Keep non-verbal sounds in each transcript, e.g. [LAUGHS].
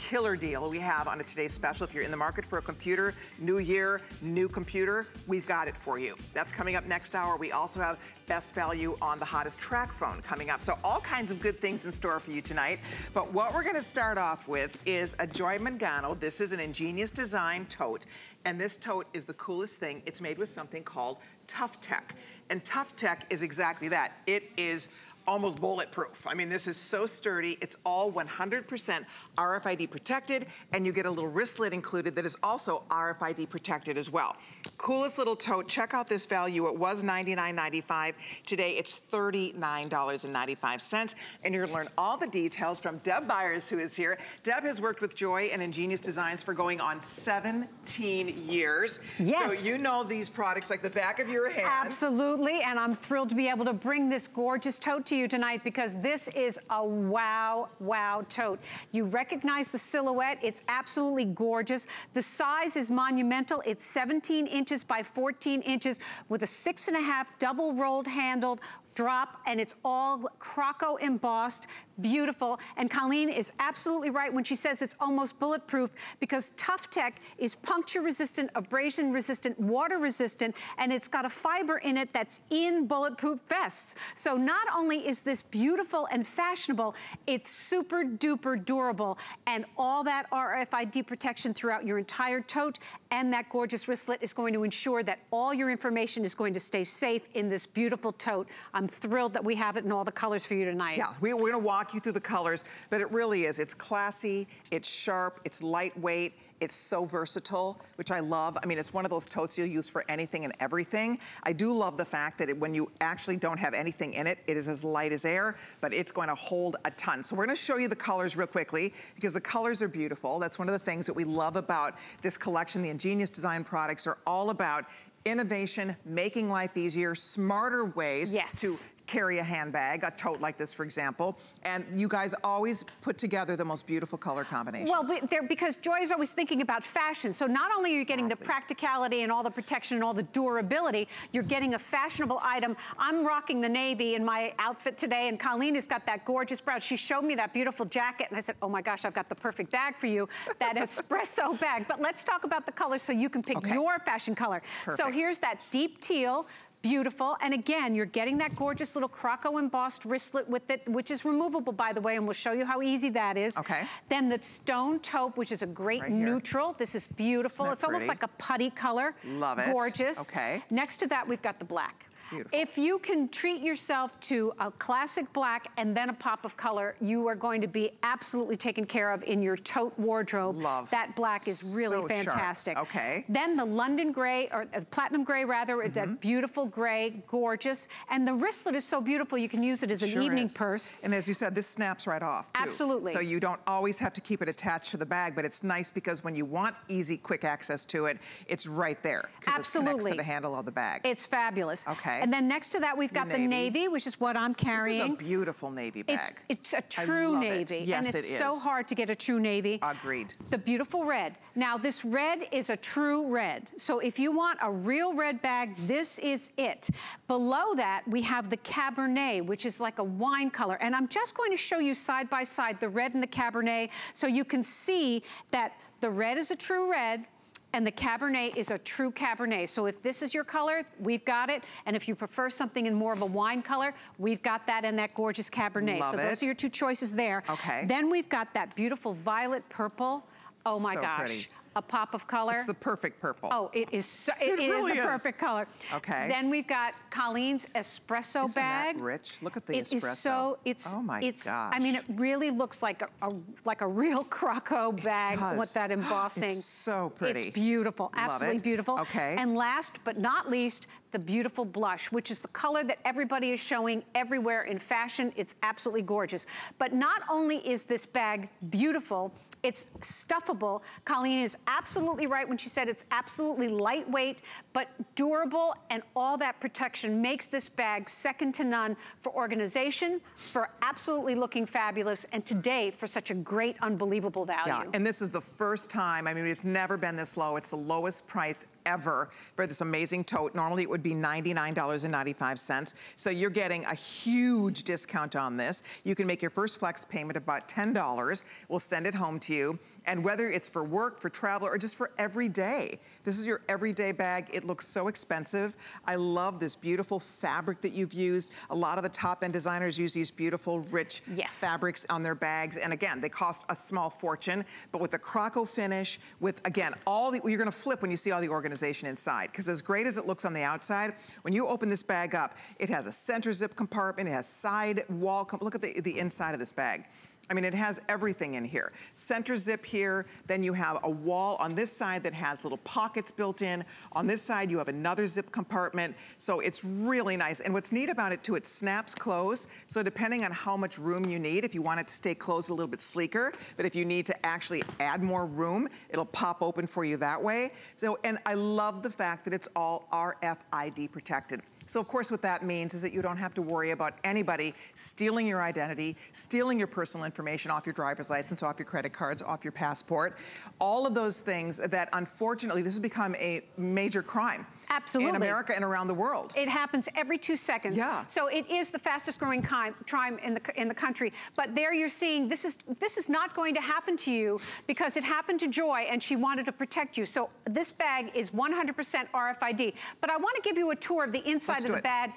killer deal we have on a today's special. If you're in the market for a computer, new year, new computer, we've got it for you. That's coming up next hour. We also have best value on the hottest TracFone coming up. So all kinds of good things in store for you tonight. But what we're gonna start off with is a Joy Mangano. This is an ingenious design tote. And this tote is the coolest thing. It's made with something called Tough Tech. And Tough Tech is exactly that. It is almost bulletproof. I mean, this is so sturdy. It's all 100% RFID protected, and you get a little wristlet included that is also RFID protected as well. Coolest little tote. Check out this value. It was $99.95. Today, it's $39.95. And you're gonna learn all the details from Deb Byers, who is here. Deb has worked with Joy and Ingenious Designs for going on 17 years. Yes. So you know these products like the back of your hand. Absolutely, and I'm thrilled to be able to bring this gorgeous tote to you tonight because this is a wow, wow tote. You recognize the silhouette, it's absolutely gorgeous. The size is monumental. It's 17 inches by 14 inches with a six and a half double rolled handled drop and it's all Croco embossed, beautiful. And Colleen is absolutely right when she says it's almost bulletproof because Tough Tech is puncture resistant, abrasion resistant, water resistant, and it's got a fiber in it that's in bulletproof vests. So not only is this beautiful and fashionable, it's super duper durable and all that RFID protection throughout your entire tote and that gorgeous wristlet is going to ensure that all your information is going to stay safe in this beautiful tote. I'm thrilled that we have it in all the colors for you tonight. Yeah, we, we're gonna walk you through the colors, but it really is. It's classy, it's sharp, it's lightweight, it's so versatile, which I love. I mean, it's one of those totes you'll use for anything and everything. I do love the fact that it, when you actually don't have anything in it, it is as light as air, but it's going to hold a ton. So we're gonna show you the colors real quickly because the colors are beautiful. That's one of the things that we love about this collection. The Ingenious Design products are all about innovation, making life easier, smarter ways yes. to carry a handbag, a tote like this, for example. And you guys always put together the most beautiful color combinations. Well, they're, because Joy is always thinking about fashion. So not only are you exactly. getting the practicality and all the protection and all the durability, you're getting a fashionable item. I'm rocking the navy in my outfit today, and Colleen has got that gorgeous brown. She showed me that beautiful jacket, and I said, oh my gosh, I've got the perfect bag for you, that [LAUGHS] espresso bag. But let's talk about the colors so you can pick okay. your fashion color. Perfect. So here's that deep teal, Beautiful, and again, you're getting that gorgeous little Croco embossed wristlet with it, which is removable, by the way, and we'll show you how easy that is. Okay. Then the stone taupe, which is a great right neutral. This is beautiful. It's pretty? almost like a putty color. Love it. Gorgeous. Okay. Next to that, we've got the black. Beautiful. If you can treat yourself to a classic black and then a pop of color, you are going to be absolutely taken care of in your tote wardrobe. Love. That black is really so fantastic. Sharp. Okay. Then the London gray, or uh, platinum gray rather, mm -hmm. that mm-hmm. beautiful gray, gorgeous. And the wristlet is so beautiful, you can use it as an sure evening is. purse. And as you said, this snaps right off too. Absolutely. So you don't always have to keep it attached to the bag, but it's nice because when you want easy, quick access to it, it's right there. Absolutely. It connects to the handle of the bag. It's fabulous. Okay. And then next to that, we've got the navy. the navy, which is what I'm carrying. This is a beautiful navy bag. It's, it's a true navy. It. Yes, and it's it so hard to get a true navy. Agreed. The beautiful red. Now, this red is a true red. So if you want a real red bag, this is it. Below that, we have the Cabernet, which is like a wine color. And I'm just going to show you side by side the red and the Cabernet so you can see that the red is a true red, and the Cabernet is a true Cabernet. So if this is your color, we've got it. And if you prefer something in more of a wine color, we've got that in that gorgeous Cabernet. Love so those are your two choices there. Okay. Then we've got that beautiful violet purple. Oh my so gosh. Pretty a pop of color. It's the perfect purple. Oh, it is so, it, it, it really is the is. perfect color. Okay. Then we've got Colleen's espresso Isn't bag. That rich. Look at the it espresso. It is so it's oh my it's gosh. I mean it really looks like a, a like a real [LAUGHS] Croco bag with that [GASPS] embossing. it's so pretty. It's beautiful. Love Absolutely it. beautiful. Okay. And last but not least, the beautiful blush, which is the color that everybody is showing everywhere in fashion. It's absolutely gorgeous. But not only is this bag beautiful, it's stuffable. Colleen is absolutely right when she said it's absolutely lightweight, but durable and all that protection makes this bag second to none for organization, for absolutely looking fabulous, and today for such a great, unbelievable value. Yeah, and this is the first time, I mean, it's never been this low. It's the lowest price ever for this amazing tote. Normally it would be $99.95. So you're getting a huge discount on this. You can make your first flex payment of about $10. We'll send it home to you. And whether it's for work, for travel, or just for every day, this is your everyday bag. It looks so expensive. I love this beautiful fabric that you've used. A lot of the top end designers use these beautiful, rich yes. fabrics on their bags. And again, they cost a small fortune, but with the Croco finish, with again, all the, you're gonna flip when you see all the organization inside. Because as great as it looks on the outside, when you open this bag up, it has a center zip compartment, it has side wall, look at the, the inside of this bag. I mean, it has everything in here. Center zip here, then you have a wall on this side that has little pockets built in. On this side, you have another zip compartment. So it's really nice. And what's neat about it too, it snaps closed. So depending on how much room you need, if you want it to stay closed a little bit sleeker, but if you need to actually add more room, it'll pop open for you that way. So, and I love the fact that it's all RFID protected. So of course what that means is that you don't have to worry about anybody stealing your identity, stealing your personal information off your driver's license, off your credit cards, off your passport. All of those things that unfortunately this has become a major crime. Absolutely. In America and around the world. It happens every two seconds. Yeah. So it is the fastest growing crime in the in the country. But there you're seeing this is this is not going to happen to you because it happened to Joy and she wanted to protect you. So this bag is 100% RFID. But I want to give you a tour of the inside Let's of the it. bag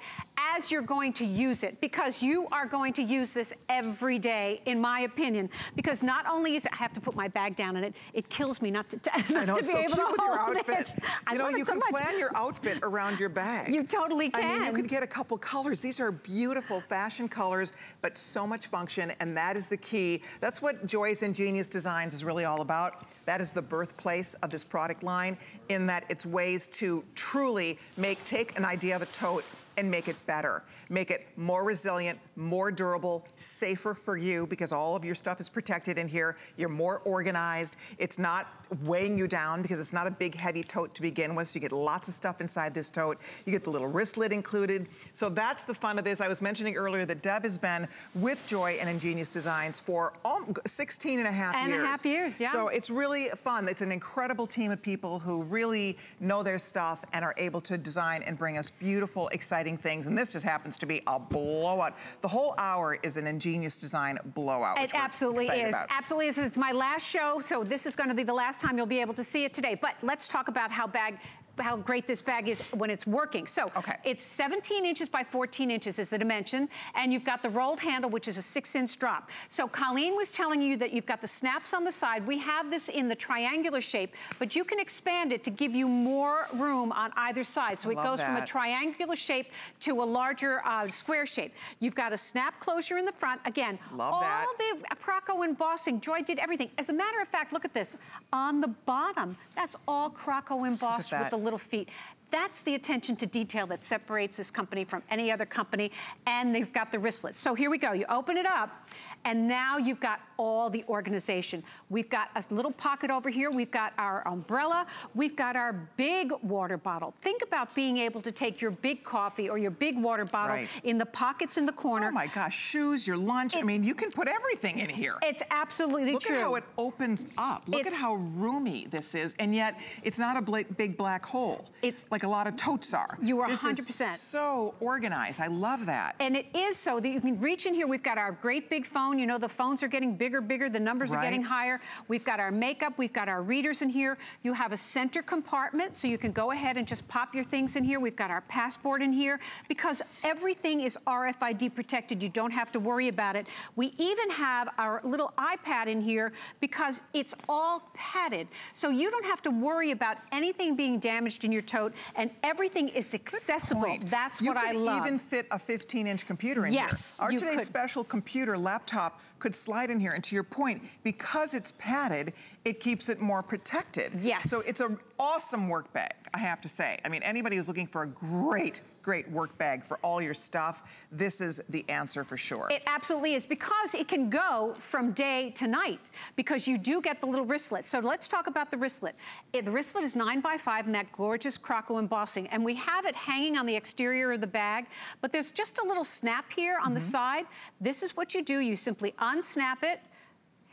as you're going to use it because you are going to use this every day, in my opinion. Because not only is it, I have to put my bag down in it, it kills me not to, [LAUGHS] not know, to be so able to with hold your outfit. It. You know, you can plan your outfit around your bag. You totally can. I mean, you can get a couple colors. These are beautiful fashion colors, but so much function, and that is the key. That's what Joy's Ingenious Designs is really all about. That is the birthplace of this product line in that it's ways to truly make, take an idea of a and make it better. Make it more resilient, more durable, safer for you because all of your stuff is protected in here. You're more organized. It's not weighing you down because it's not a big heavy tote to begin with. So you get lots of stuff inside this tote. You get the little wristlet included. So that's the fun of this. I was mentioning earlier that Deb has been with Joy and Ingenious Designs for 16 and a half and years. And a half years, yeah. So it's really fun. It's an incredible team of people who really know their stuff and are able to design and bring us beautiful, exciting things. And this just happens to be a blowout. The whole hour is an Ingenious Design blowout. It absolutely is. About. Absolutely is. It's my last show, so this is going to be the last time you'll be able to see it today. But let's talk about how bag how great this bag is when it's working. So okay. it's 17 inches by 14 inches is the dimension, and you've got the rolled handle, which is a six inch drop. So Colleen was telling you that you've got the snaps on the side. We have this in the triangular shape, but you can expand it to give you more room on either side. So I it goes that. from a triangular shape to a larger uh, square shape. You've got a snap closure in the front. Again, love all that. the Croco embossing. Joy did everything. As a matter of fact, look at this. On the bottom, that's all Croco embossed with the little feet. That's the attention to detail that separates this company from any other company. And they've got the wristlets. So here we go. You open it up, and now you've got all the organization. We've got a little pocket over here. We've got our umbrella. We've got our big water bottle. Think about being able to take your big coffee or your big water bottle right. in the pockets in the corner. Oh my gosh, shoes, your lunch. It, I mean, you can put everything in here. It's absolutely Look true. Look at how it opens up. Look it's, at how roomy this is. And yet, it's not a big black hole. It's like a lot of totes are. You are this 100%. Is so organized. I love that. And it is so that you can reach in here. We've got our great big phone. You know, the phones are getting bigger, bigger. Bigger. The numbers right. are getting higher. We've got our makeup. We've got our readers in here. You have a center compartment, so you can go ahead and just pop your things in here. We've got our passport in here because everything is RFID protected. You don't have to worry about it. We even have our little iPad in here because it's all padded. So you don't have to worry about anything being damaged in your tote and everything is accessible. That's you what I love. You could even fit a 15-inch computer in yes, here. Our today's could. special computer laptop could slide in here. And to your point, because it's padded, it keeps it more protected. Yes. So it's an awesome work bag, I have to say. I mean, anybody who's looking for a great great work bag for all your stuff. This is the answer for sure. It absolutely is because it can go from day to night because you do get the little wristlet. So let's talk about the wristlet. The wristlet is nine by five and that gorgeous Croco embossing. And we have it hanging on the exterior of the bag, but there's just a little snap here on mm -hmm. the mm-hmm. side. This is what you do. You simply unsnap it,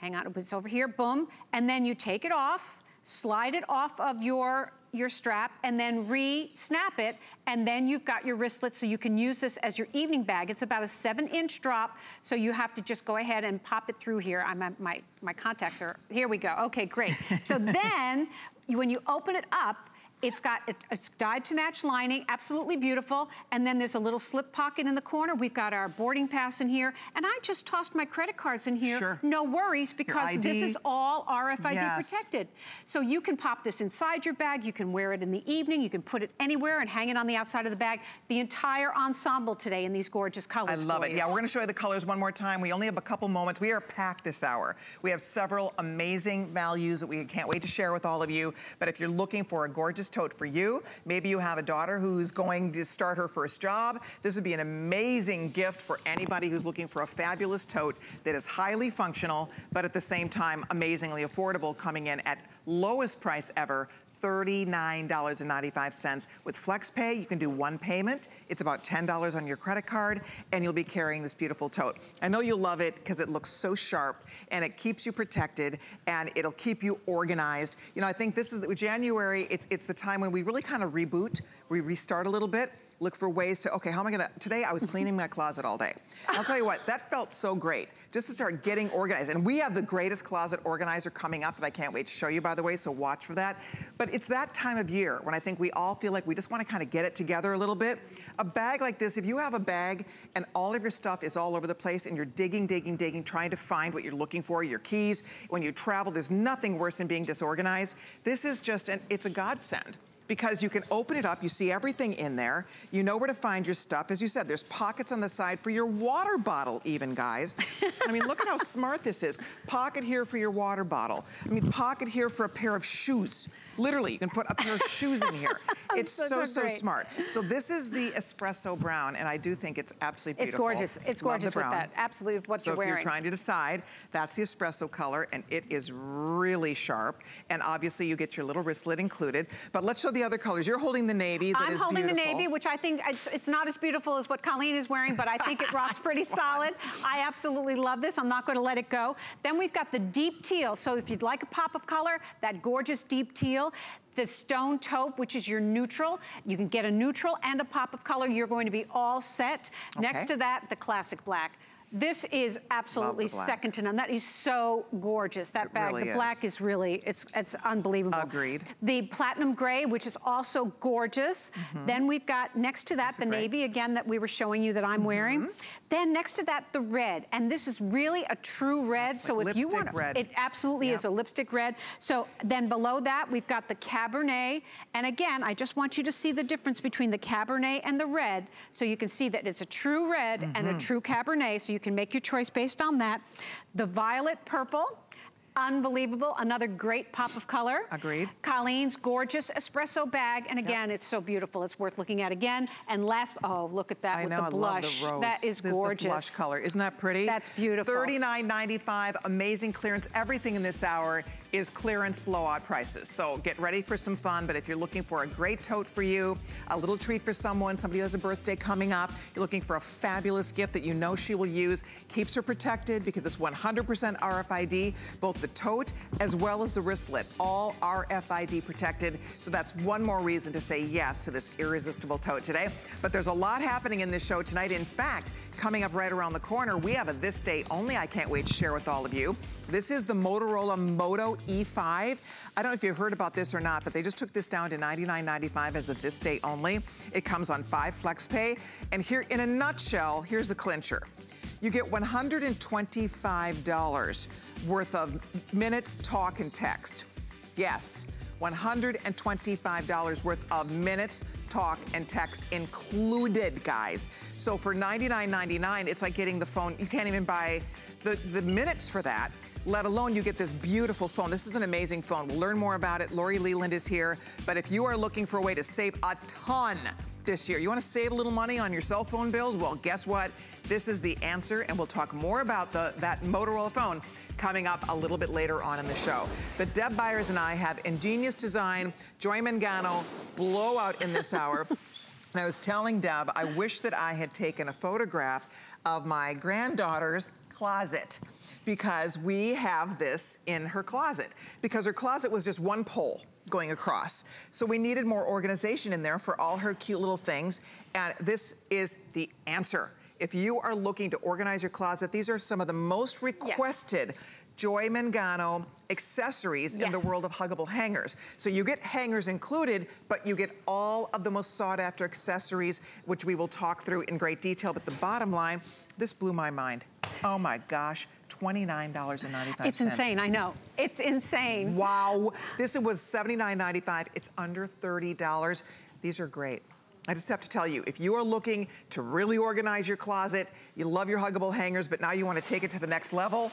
hang on, it's over here, boom, and then you take it off, slide it off of your your strap and then re-snap it, and then you've got your wristlet so you can use this as your evening bag. It's about a seven inch drop, so you have to just go ahead and pop it through here. I'm, my, my contacts are, here we go. Okay, great. so [LAUGHS] then, when you open it up, it's got it's dyed to match lining, absolutely beautiful. And then there's a little slip pocket in the corner. We've got our boarding pass in here. And I just tossed my credit cards in here. Sure. No worries because this is all RFID yes. protected. So you can pop this inside your bag. You can wear it in the evening. You can put it anywhere and hang it on the outside of the bag. The entire ensemble today in these gorgeous colors I love it. You. Yeah, we're gonna show you the colors one more time. We only have a couple moments. We are packed this hour. We have several amazing values that we can't wait to share with all of you. But if you're looking for a gorgeous tote for you, Maybe you have a daughter who's going to start her first job. This would be an amazing gift for anybody who's looking for a fabulous tote that is highly functional, but at the same time, amazingly affordable, coming in at lowest price ever, $39.95. With FlexPay, you can do one payment. It's about $10 on your credit card, and you'll be carrying this beautiful tote. I know you'll love it because it looks so sharp, and it keeps you protected, and it'll keep you organized. You know, I think this is January, it's, it's the time when we really kind of reboot, we restart a little bit look for ways to, okay, how am I gonna, today I was cleaning my closet all day. I'll tell you what, that felt so great, just to start getting organized. And we have the greatest closet organizer coming up that I can't wait to show you, by the way, so watch for that. But it's that time of year when I think we all feel like we just wanna kind of get it together a little bit. A bag like this, if you have a bag and all of your stuff is all over the place and you're digging, digging, digging, trying to find what you're looking for, your keys, when you travel, there's nothing worse than being disorganized. This is just, an, it's a godsend because you can open it up, you see everything in there, you know where to find your stuff. As you said, there's pockets on the side for your water bottle even, guys. I mean, look at how [LAUGHS] smart this is. Pocket here for your water bottle. I mean, pocket here for a pair of shoes. Literally, you can put a pair of shoes in here. [LAUGHS] It's so, so, so smart. So this is the espresso brown, and I do think it's absolutely beautiful. It's gorgeous. It's gorgeous with that. Absolutely what so you're wearing. So if you're trying to decide, that's the espresso color, and it is really sharp. And obviously, you get your little wristlet included. But let's show the other colors. You're holding the navy I'm holding beautiful. the navy, which I think it's, it's, not as beautiful as what Colleen is wearing, but I think it rocks [LAUGHS] pretty solid. I absolutely love this. I'm not going to let it go. Then we've got the deep teal. So if you'd like a pop of color, that gorgeous deep teal the stone taupe, which is your neutral. You can get a neutral and a pop of color. You're going to be all set. Okay. Next to that, the classic black. This is absolutely second to none. That is so gorgeous. That it bag, really the black is. really, it's it's unbelievable. Agreed. The platinum gray, which is also gorgeous. Mm -hmm. Then we've got next to that the navy again that we were showing you that I'm mm -hmm. wearing. Then next to that the red, and this is really a true red. Like so if you want, red. it absolutely yep. is a lipstick red. So then below that we've got the cabernet, and again I just want you to see the difference between the cabernet and the red, so you can see that it's a true red mm -hmm. and a mm-hmm. true cabernet. So you can make your choice based on that. The violet purple, unbelievable. Another great pop of color. Agreed. Colleen's gorgeous espresso bag. And again, yep. it's so beautiful. It's worth looking at again. And last, oh, look at that I with know, the blush. I love the rose. That is this gorgeous. Is the blush color. Isn't that pretty? That's beautiful. $39.95, amazing clearance. Everything in this hour is clearance blowout prices. So get ready for some fun. But if you're looking for a great tote for you, a little treat for someone, somebody who has a birthday coming up, you're looking for a fabulous gift that you know she will use, keeps her protected because it's 100% RFID, both the tote as well as the wristlet, all RFID protected. So that's one more reason to say yes to this irresistible tote today. But there's a lot happening in this show tonight. In fact, coming up right around the corner, we have a this day only I can't wait to share with all of you. This is the Motorola Moto E5. I don't know if you've heard about this or not, but they just took this down to $99.95 as a this day only. It comes on five flex pay. And here, in a nutshell, here's the clincher. You get $125 worth of minutes, talk, and text. Yes, $125 worth of minutes, talk, and text included, guys. So for $99.99, it's like getting the phone. You can't even buy the, the minutes for that, let alone you get this beautiful phone. This is an amazing phone. We'll learn more about it. Lori Leland is here. But if you are looking for a way to save a ton this year. You want to save a little money on your cell phone bills? Well, guess what? This is the answer, and we'll talk more about the, that Motorola phone coming up a little bit later on in the show. But Deb Byers and I have ingenious design, Joy Mangano, blowout in this hour. [LAUGHS] and I was telling Deb, I wish that I had taken a photograph of my granddaughter's closet because we have this in her closet because her closet was just one pole going across. So we needed more organization in there for all her cute little things. And this is the answer. If you are looking to organize your closet, these are some of the most requested yes. Joy Mangano accessories yes. in the world of huggable hangers. So you get hangers included, but you get all of the most sought after accessories, which we will talk through in great detail. But the bottom line, this blew my mind. Oh my gosh, $29.95. It's insane, I know. It's insane. Wow. This was $79.95. It's under $30. These are great. I just have to tell you, if you are looking to really organize your closet, you love your huggable hangers, but now you want to take it to the next level,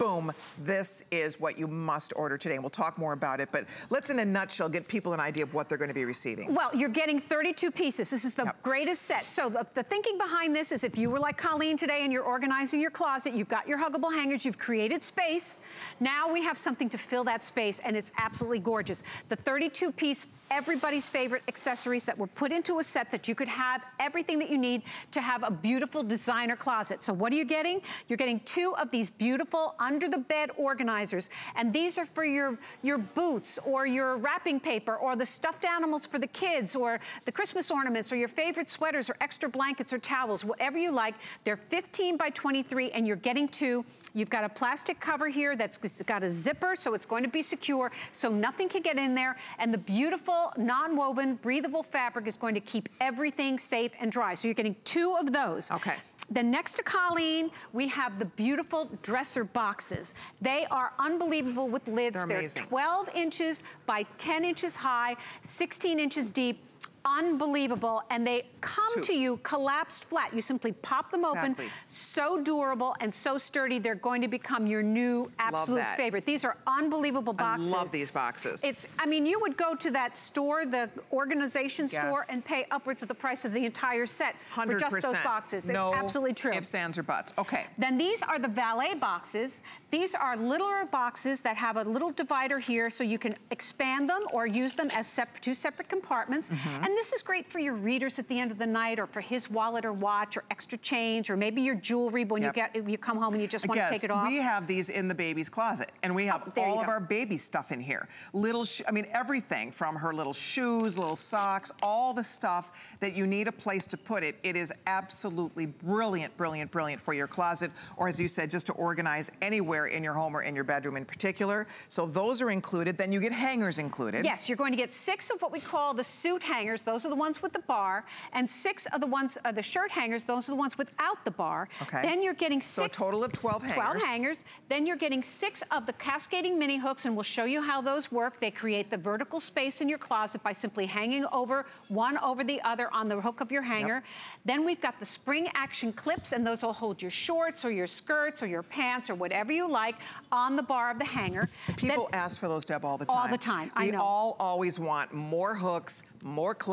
boom, this is what you must order today. And we'll talk more about it. But let's, in a nutshell, get people an idea of what they're going to be receiving. Well, you're getting 32 pieces. This is the yep. greatest set. So the, the thinking behind this is if you were like Colleen today and you're organizing your closet, you've got your huggable hangers, you've created space. Now we have something to fill that space, and it's absolutely gorgeous. The 32-piece everybody's favorite accessories that were put into a set that you could have everything that you need to have a beautiful designer closet. So what are you getting? You're getting two of these beautiful under the bed organizers. And these are for your, your boots or your wrapping paper or the stuffed animals for the kids or the Christmas ornaments or your favorite sweaters or extra blankets or towels, whatever you like. They're 15 by 23 and you're getting two. You've got a plastic cover here that's got a zipper so it's going to be secure so nothing can get in there. And the beautiful non-woven, breathable fabric is going to keep everything safe and dry. So you're getting two of those. Okay. Then next to Colleen, we have the beautiful dresser boxes. They are unbelievable with lids. They're, They're 12 inches by 10 inches high, 16 inches deep unbelievable and they come Two. to you collapsed flat. You simply pop them exactly. open. So durable and so sturdy, they're going to become your new absolute favorite. These are unbelievable boxes. I love these boxes. It's, I mean, you would go to that store, the organization yes. store, and pay upwards of the price of the entire set 100%. for just those boxes. It's no absolutely true. ifs, ands, or buts. Okay. Then these are the valet boxes. These are littler boxes that have a little divider here so you can expand them or use them as sep two separate compartments. Mm -hmm. And this is great for your readers at the end of the night or for his wallet or watch or extra change or maybe your jewelry when yep. you get you come home and you just want to take it off. we have these in the baby's closet and we oh, have oh, all of go. our baby stuff in here. Little, I mean everything from her little shoes, little socks, all the stuff that you need a place to put it. It is absolutely brilliant, brilliant, brilliant for your closet or as you said, just to organize anywhere in your home or in your bedroom in particular. So those are included. Then you get hangers included. Yes, you're going to get six of what we call the suit hangers those are the ones with the bar, and six of the ones, uh, the shirt hangers, those are the ones without the bar. Okay. Then you're getting six. So a total of 12 hangers. 12 hangers. Then you're getting six of the cascading mini hooks, and we'll show you how those work. They create the vertical space in your closet by simply hanging over one over the other on the hook of your hanger. Yep. Then we've got the spring action clips, and those will hold your shorts or your skirts or your pants or whatever you like on the bar of the hanger. People then, ask for those, Deb, all the time. All the time, I know. We all always want more hooks, more clips,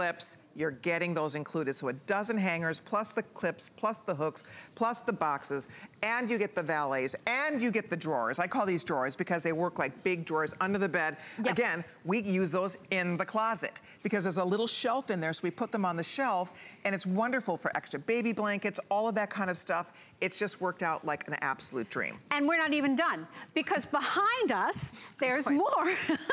you're getting those included. So a dozen hangers, plus the clips, plus the hooks, plus the boxes, and you get the valets, and you get the drawers. I call these drawers because they work like big drawers under the bed. Yep. Again, we use those in the closet because there's a little shelf in there, so we put them on the shelf, and it's wonderful for extra baby blankets, all of that kind of stuff. It's just worked out like an absolute dream. And we're not even done because behind us, there's more.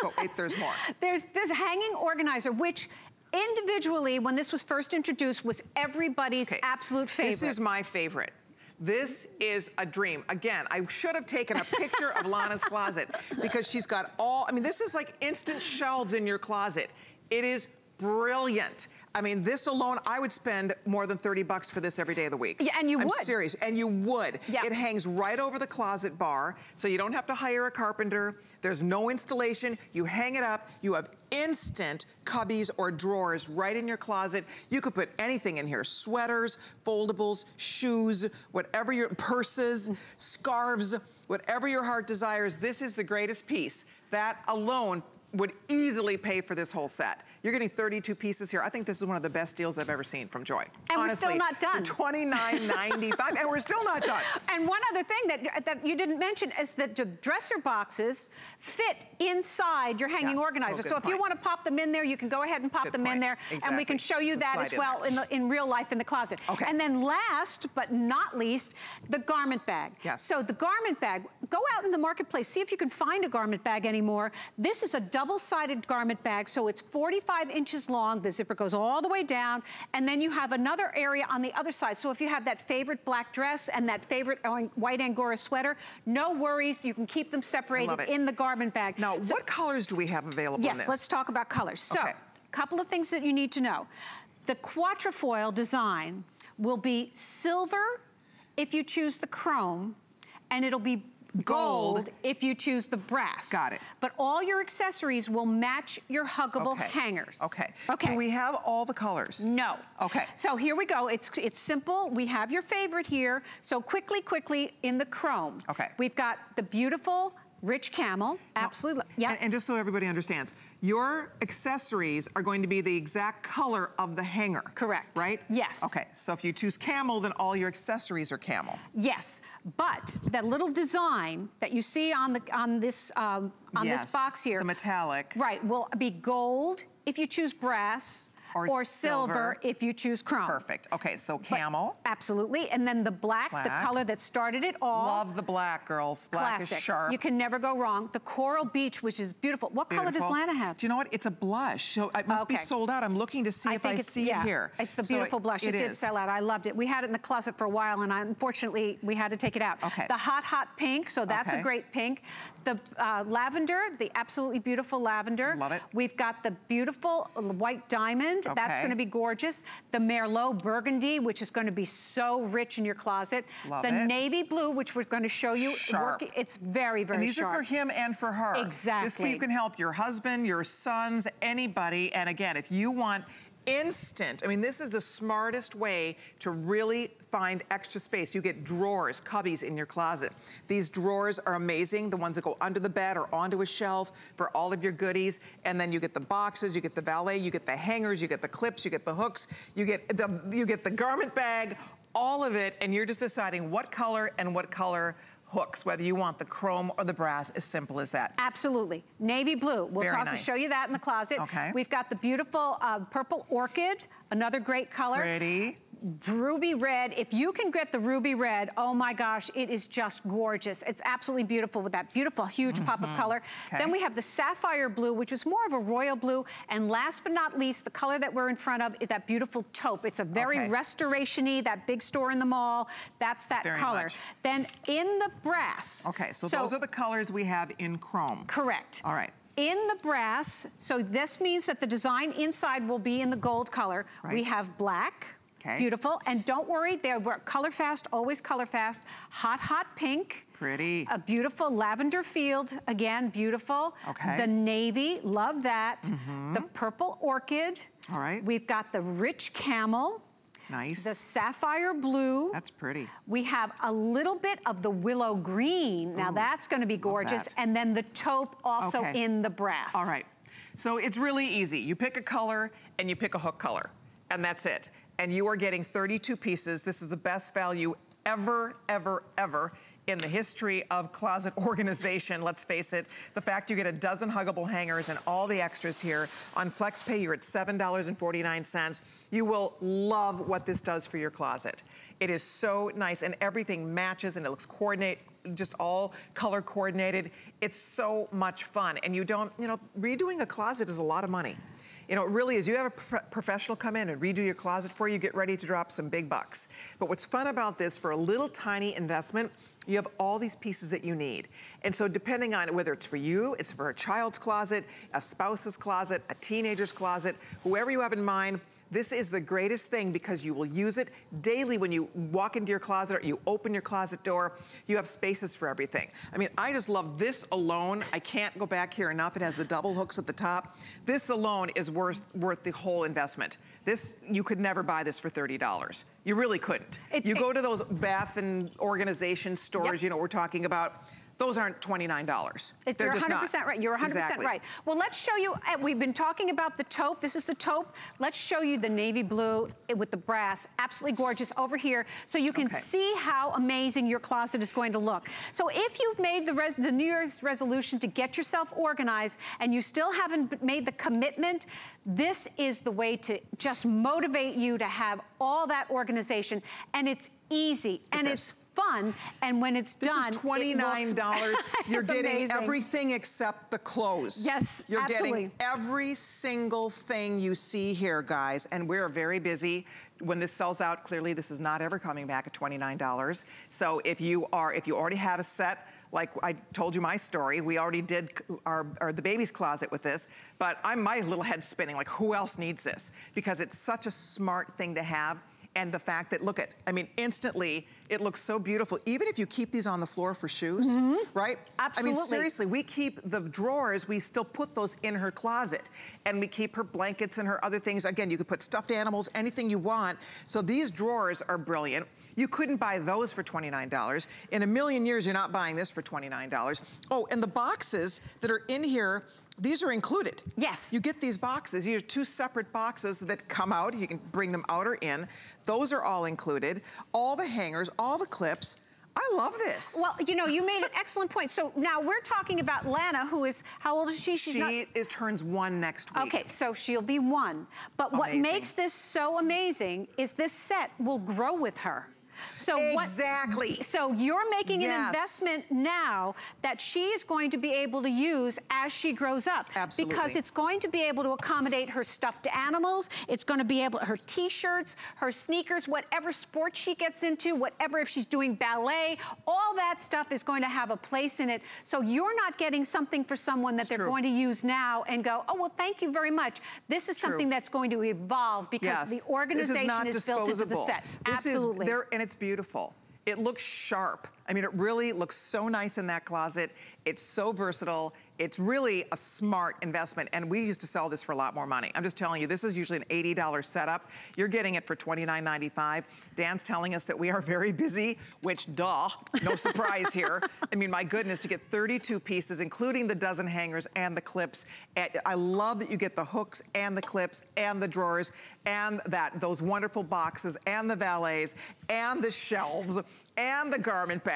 oh, wait, there's more. [LAUGHS] there's this hanging organizer, which individually, when this was first introduced, was everybody's okay. absolute favorite. This is my favorite. This is a dream. Again, I should have taken a picture of Lana's closet because she's got all, I mean, this is like instant shelves in your closet. It is brilliant. I mean, this alone, I would spend more than 30 bucks for this every day of the week. Yeah, and you I'm would. I'm serious, and you would. Yeah. It hangs right over the closet bar, so you don't have to hire a carpenter. There's no installation. You hang it up. You have instant cubbies or drawers right in your closet. You could put anything in here, sweaters, foldables, shoes, whatever your, purses, mm. scarves, whatever your heart desires. This is the greatest piece. That alone would easily pay for this whole set. You're getting 32 pieces here. I think this is one of the best deals I've ever seen from Joy. And Honestly, we're still not done. $29.95, and we're still not done. [LAUGHS] And one other thing that, that you didn't mention is that the dresser boxes fit inside your hanging Yes. Oh, organizer. Oh, so good if you want to pop them in there, you can go ahead and pop Good them in point. there. And we can show you that as well there. in, the, in real life in the closet. Okay. And then last but not least, the garment bag. Yes. So the garment bag, go out in the marketplace, see if you can find a garment bag anymore. This is a double-sided garment bag, so it's 45 inches long. The zipper goes all the way down, and then you have another area on the other side. So if you have that favorite black dress and that favorite white Angora sweater, no worries. You can keep them separated in the garment bag. Now, So- what colors do we have available in Yes, let's talk about colors. So, Okay. a couple of things that you need to know. The quatrefoil design will be silver if you choose the chrome, and it'll be gold, Gold. if you choose the brass. Got it. But all your accessories will match your huggable Okay. hangers. Okay. Okay. Do we have all the colors? No. Okay. So here we go. It's it's simple. We have your favorite here. So quickly, quickly in the chrome. Okay. We've got the beautiful rich camel. Absolutely. Yeah. And, and just so everybody understands, your accessories are going to be the exact color of the hanger. Correct. Right? Yes. Okay, so if you choose camel, then all your accessories are camel. Yes, but that little design that you see on the on this um, on yes, this box here, The metallic. right, will be gold if you choose brass, Or silver. silver. if you choose chrome. Perfect. Okay, so But- camel. absolutely, and then the black, the color that started it all. Love the black, girls. Black Classic. is sharp. You can never go wrong. The coral beach, which is beautiful. What color does Lana have? Do you know what? It's a blush. So it must be sold out. I'm looking to see if I see yeah, it here. It's the So beautiful blush. It, did is. sell out. I loved it. We had it in the closet for a while, and I, unfortunately, we had to take it out. Okay. The hot, hot pink. So that's a great pink. The uh, lavender, the absolutely beautiful lavender. Love it. We've got the beautiful white diamond. Okay. That's going to be gorgeous. The Merlot burgundy, which is going to be so rich in your closet. Love the it. navy blue, which we're going to show you. Sharp. It's very, very And these sharp. are for him and for her. Exactly. This you can help your husband, your sons, anybody. And again, if you want instant, I mean, this is the smartest way to really find extra space. You get drawers, cubbies in your closet. These drawers are amazing, the ones that go under the bed or onto a shelf for all of your goodies. And then you get the boxes, you get the valet, you get the hangers, you get the clips, you get the hooks, you get the, you get the garment bag, all of it, and you're just deciding what color and what color hooks, whether you want the chrome or the brass, as simple as that. Absolutely. Navy blue. We'll Very talk nice. show you that in the closet. Okay. We've got the beautiful uh, purple orchid, another great color. Pretty. Ruby red. If you can get the ruby red, oh my gosh, it is just gorgeous. It's absolutely beautiful with that beautiful huge pop of color. Mm-hmm. Okay. Then we have the sapphire blue, which is more of a royal blue. And last but not least, the color that we're in front of is that beautiful taupe. It's a very Okay. restoration-y, that big store in the mall. That's that Very color. much. Then in the brass. Okay, so, those are the colors we have in chrome. Correct. All right. In the brass, so this means that the design inside will be in the gold color. We have black. Okay. Beautiful. And don't worry, they're color fast, always color fast. Hot, hot pink. Pretty. A beautiful lavender field, again, beautiful. Okay. The navy, love that. Mm-hmm. The purple orchid. All right. We've got the rich camel, Nice. the sapphire blue. That's pretty. We have a little bit of the willow green. Now Ooh, that's gonna be gorgeous. And then the taupe also Okay. in the brass. All right. So it's really easy. You pick a color and you pick a hook color, and that's it. And you are getting 32 pieces. This is the best value ever, ever, ever in the history of closet [LAUGHS] organization. Let's face it, the fact you get a dozen huggable hangers and all the extras here on FlexPay, you're at $7.49. You will love what this does for your closet. It is so nice and everything matches and it looks coordinate, just all color coordinated. It's so much fun. And you don't, you know, redoing a closet is a lot of money. You know, it really is. You have a pro professional come in and redo your closet for you, get ready to drop some big bucks. But what's fun about this, for a little tiny investment, you have all these pieces that you need. And so depending on whether it's for you, it's for a child's closet, a spouse's closet, a teenager's closet, whoever you have in mind, this is the greatest thing because you will use it daily when you walk into your closet or you open your closet door. You have spaces for everything. I mean, I just love this alone. I can't go back here enough. It has the double hooks at the top. This alone is worth, worth the whole investment. This, you could never buy this for $30. You really couldn't. It- you it- go to those bath and organization stores, Yep. you know, we're talking about, those aren't $29. It's, They're you're 100% right. You're 100% exactly. right. Well, let's show you, uh, we've been talking about the taupe. This is the taupe. Let's show you the navy blue with the brass. Absolutely gorgeous over here. So you can okay. see how amazing your closet is going to look. So if you've made the, the New Year's resolution to get yourself organized and you still haven't made the commitment, this is the way to just motivate you to have all that organization. And it's easy and it's fun, and when it's this done, This is $29. [LAUGHS] You're getting amazing. everything except the clothes. Yes, You're absolutely. getting every single thing you see here, guys, and we're very busy. When this sells out, clearly this is not ever coming back at $29. So if you are, if you already have a set, like I told you my story, we already did our, our, the baby's closet with this, but I'm my little head spinning, like who else needs this? Because it's such a smart thing to have and the fact that, look at, I mean, instantly, it looks so beautiful. Even if you keep these on the floor for shoes, mm -hmm. right? Absolutely. I mean, seriously, we keep the drawers, we still put those in her closet. And we keep her blankets and her other things. Again, you could put stuffed animals, anything you want. So these drawers are brilliant. You couldn't buy those for $29. In a million years, you're not buying this for $29. Oh, and the boxes that are in here these are included. Yes. You get these boxes. These are two separate boxes that come out. You can bring them out or in. Those are all included. All the hangers, all the clips. I love this. Well, you know, you made an excellent point. So now we're talking about Lana, who is, how old is she? She's she not... is, turns one next week. Okay, so she'll be one. But amazing. what makes this so amazing is this set will grow with her. So exactly. What, so you're making yes. an investment now that she is going to be able to use as she grows up. Absolutely. Because it's going to be able to accommodate her stuffed animals. It's going to be able, her t-shirts, her sneakers, whatever sport she gets into, whatever, if she's doing ballet, all that stuff is going to have a place in it. So you're not getting something for someone that it's they're true. going to use now and go, oh, well, thank you very much. This is true. something that's going to evolve because yes. the organization is, is built into the set. This Absolutely. Is, it's beautiful. It looks sharp. I mean, it really looks so nice in that closet. It's so versatile. It's really a smart investment, and we used to sell this for a lot more money. I'm just telling you, this is usually an $80 setup. You're getting it for $29.95. Dan's telling us that we are very busy, which duh, no [LAUGHS] surprise here. I mean, my goodness, to get 32 pieces, including the dozen hangers and the clips. I love that you get the hooks and the clips and the drawers and that those wonderful boxes and the valets and the shelves and the garment bag.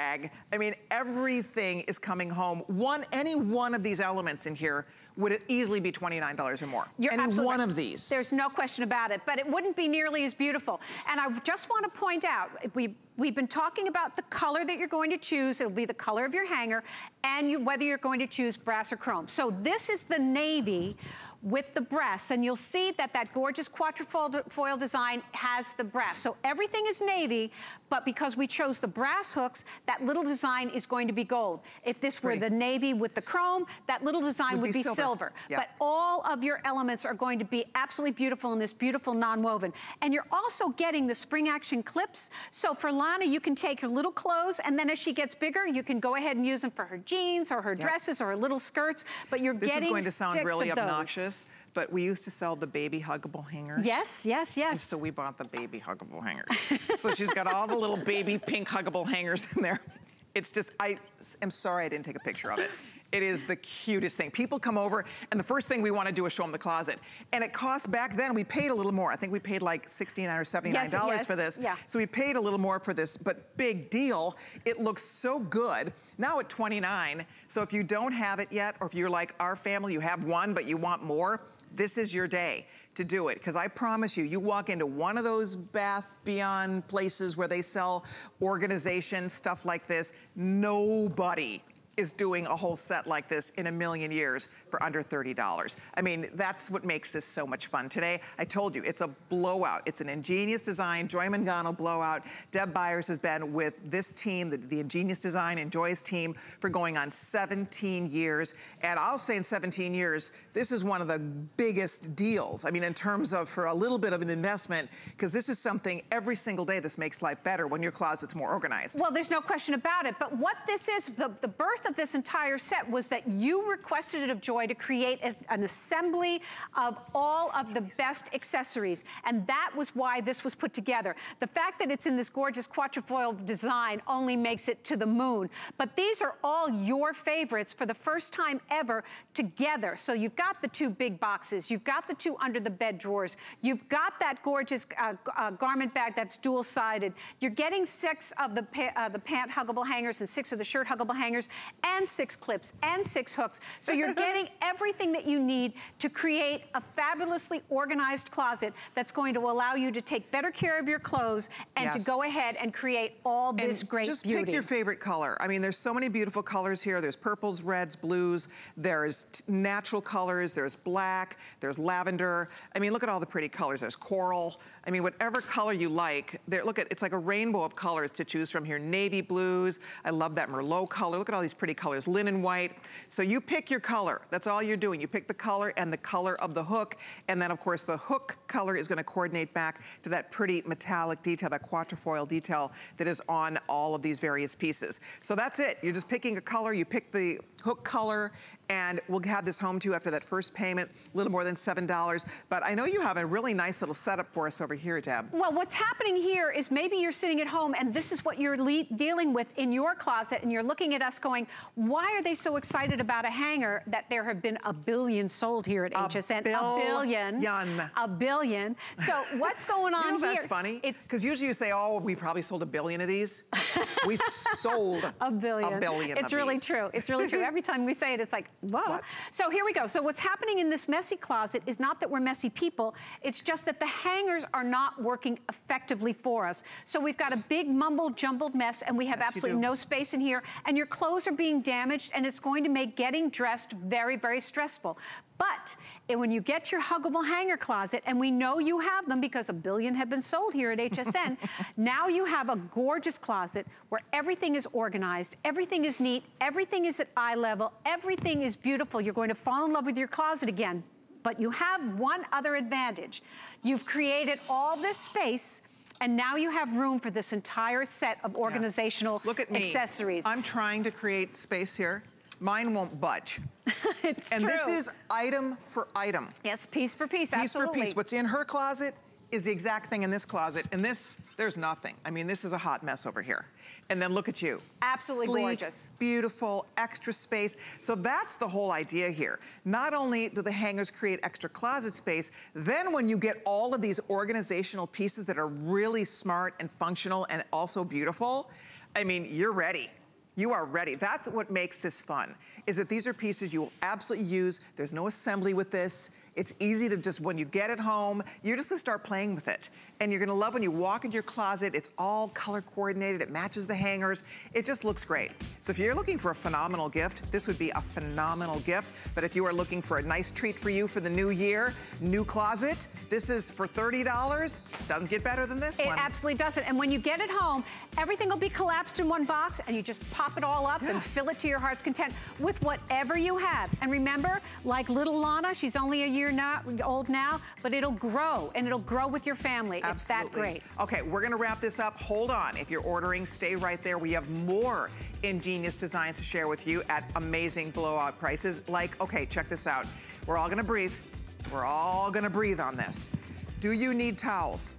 I mean, everything is coming home. One, any one of these elements in here would easily be $29 or more. You're any one of these. There's no question about it, but it wouldn't be nearly as beautiful. And I just want to point out, we We've been talking about the color that you're going to choose. It'll be the color of your hanger and you, whether you're going to choose brass or chrome. So this is the navy with the brass, and you'll see that that gorgeous quatrefoil design has the brass. So everything is navy, but because we chose the brass hooks, that little design is going to be gold. If this were Pretty. the navy with the chrome, that little design would, would be, be, silver. silver. But all of your elements are going to be absolutely beautiful in this beautiful non-woven. And you're also getting the spring action clips. So for Lana, you can take her little clothes, and then as she gets bigger, you can go ahead and use them for her jeans or her yep. dresses or her little skirts, but you're this getting This is going to sound really obnoxious, but we used to sell the baby huggable hangers. Yes, yes, yes. And so we bought the baby huggable hangers. so she's got all the little baby pink huggable hangers in there. It's just, I am sorry I didn't take a picture of it. It is the cutest thing. People come over, and the first thing we want to do is show them the closet. And it cost back then, we paid a little more. I think we paid like $69 or 79 yes, yes. for this. Yeah. So we paid a little more for this, but big deal. It looks so good. Now at 29, so if you don't have it yet, or if you're like our family, you have one, but you want more, this is your day to do it. Because I promise you, you walk into one of those Bath Beyond places where they sell organization, stuff like this, nobody is doing a whole set like this in a million years for under $30. I mean, that's what makes this so much fun. Today, I told you, it's a blowout. It's an ingenious design, Joy Mangano blowout. Deb Byers has been with this team, the, the ingenious design and Joy's team for going on 17 years. And I'll say in 17 years, this is one of the biggest deals. I mean, in terms of for a little bit of an investment, because this is something every single day this makes life better when your closet's more organized. Well, there's no question about it. But what this is, the, the birth of this entire set was that you requested it of Joy to create an assembly of all of the best accessories. And that was why this was put together. The fact that it's in this gorgeous quatrefoil design only makes it to the moon. But these are all your favorites for the first time ever together. So you've got the two big boxes. You've got the two under the bed drawers. You've got that gorgeous uh, uh, garment bag that's dual-sided. You're getting six of the, pa uh, the pant huggable hangers and six of the shirt huggable hangers and six clips and six hooks. So you're [LAUGHS] getting everything that you need to create a fabulously organized closet that's going to allow you to take better care of your clothes and yes. to go ahead and create all this and great just beauty. Just pick your favorite color. I mean, there's so many beautiful colors here. There's purples, reds, blues. There's natural colors. There's black. There's lavender. I mean, look at all the pretty colors. There's coral. I mean, whatever color you like. There, look at, it's like a rainbow of colors to choose from here. Navy blues. I love that Merlot color. Look at all these pretty colors. Linen white. So you pick your color. That's all you're doing. You pick the color and the color of the hook. And then, of course, the hook color is going to coordinate back to that pretty metallic detail, that quatrefoil detail that is on all of these various pieces. So that's it. You're just picking a color. You pick the hook color, and we'll have this home to you after that first payment, a little more than $7. But I know you have a really nice little setup for us over here, Deb. Well, what's happening here is maybe you're sitting at home and this is what you're dealing with in your closet and you're looking at us going, why are they so excited about a hanger that there have been a billion sold here at a HSN? Billion. A billion. A billion. So what's going [LAUGHS] on you know, here? that's funny. Because usually you say, oh, we probably sold a billion of these. [LAUGHS] We've sold a billion. A billion It's really these. true. It's really true. [LAUGHS] Every time we say it, it's like, whoa. What? So here we go. So what's happening in this messy closet is not that we're messy people. It's just that the hangers are not working effectively for us. So we've got a big mumbled, jumbled mess, and we have yes, absolutely no space in here. And your clothes are being damaged, and it's going to make getting dressed very, very stressful. But eh, when you get your huggable hanger closet, and we know you have them because a billion have been sold here at HSN, [LAUGHS] now you have a gorgeous closet where everything is organized, everything is neat, everything is at eye level, everything is beautiful. You're going to fall in love with your closet again. But you have one other advantage. You've created all this space and now you have room for this entire set of organizational yeah. Look at me. accessories. I'm trying to create space here. Mine won't budge. [LAUGHS] it's and true. this is item for item. Yes, piece for piece, piece absolutely. for piece. What's in her closet is the exact thing in this closet. And this, there's nothing. I mean, this is a hot mess over here. And then look at you. Absolutely Sleek, gorgeous. beautiful, extra space. So that's the whole idea here. Not only do the hangers create extra closet space, then when you get all of these organizational pieces that are really smart and functional and also beautiful, I mean, you're ready. You are ready. That's what makes this fun, is that these are pieces you will absolutely use. There's no assembly with this. It's easy to just, when you get it home, you're just gonna start playing with it. And you're gonna love when you walk into your closet, it's all color coordinated, it matches the hangers. It just looks great. So if you're looking for a phenomenal gift, this would be a phenomenal gift. But if you are looking for a nice treat for you for the new year, new closet, this is for $30. Doesn't get better than this it one. It absolutely doesn't. And when you get it home, everything will be collapsed in one box and you just pop it all up yeah. and fill it to your heart's content with whatever you have. And remember, like little Lana, she's only a year now, old now, but it'll grow and it'll grow with your family. Absolutely. It's that great. Okay, we're gonna wrap this up. Hold on. If you're ordering, stay right there. We have more ingenious designs to share with you at amazing blowout prices. Like, okay, check this out. We're all gonna breathe. We're all gonna breathe on this. Do you need towels?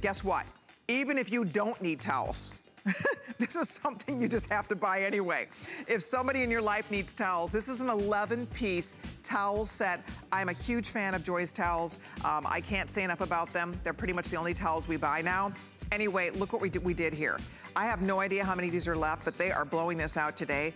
Guess what? Even if you don't need towels, [LAUGHS] this is something you just have to buy anyway. If somebody in your life needs towels, this is an 11-piece towel set. I'm a huge fan of Joy's towels. Um, I can't say enough about them. They're pretty much the only towels we buy now. Anyway, look what we did, we did here. I have no idea how many of these are left, but they are blowing this out today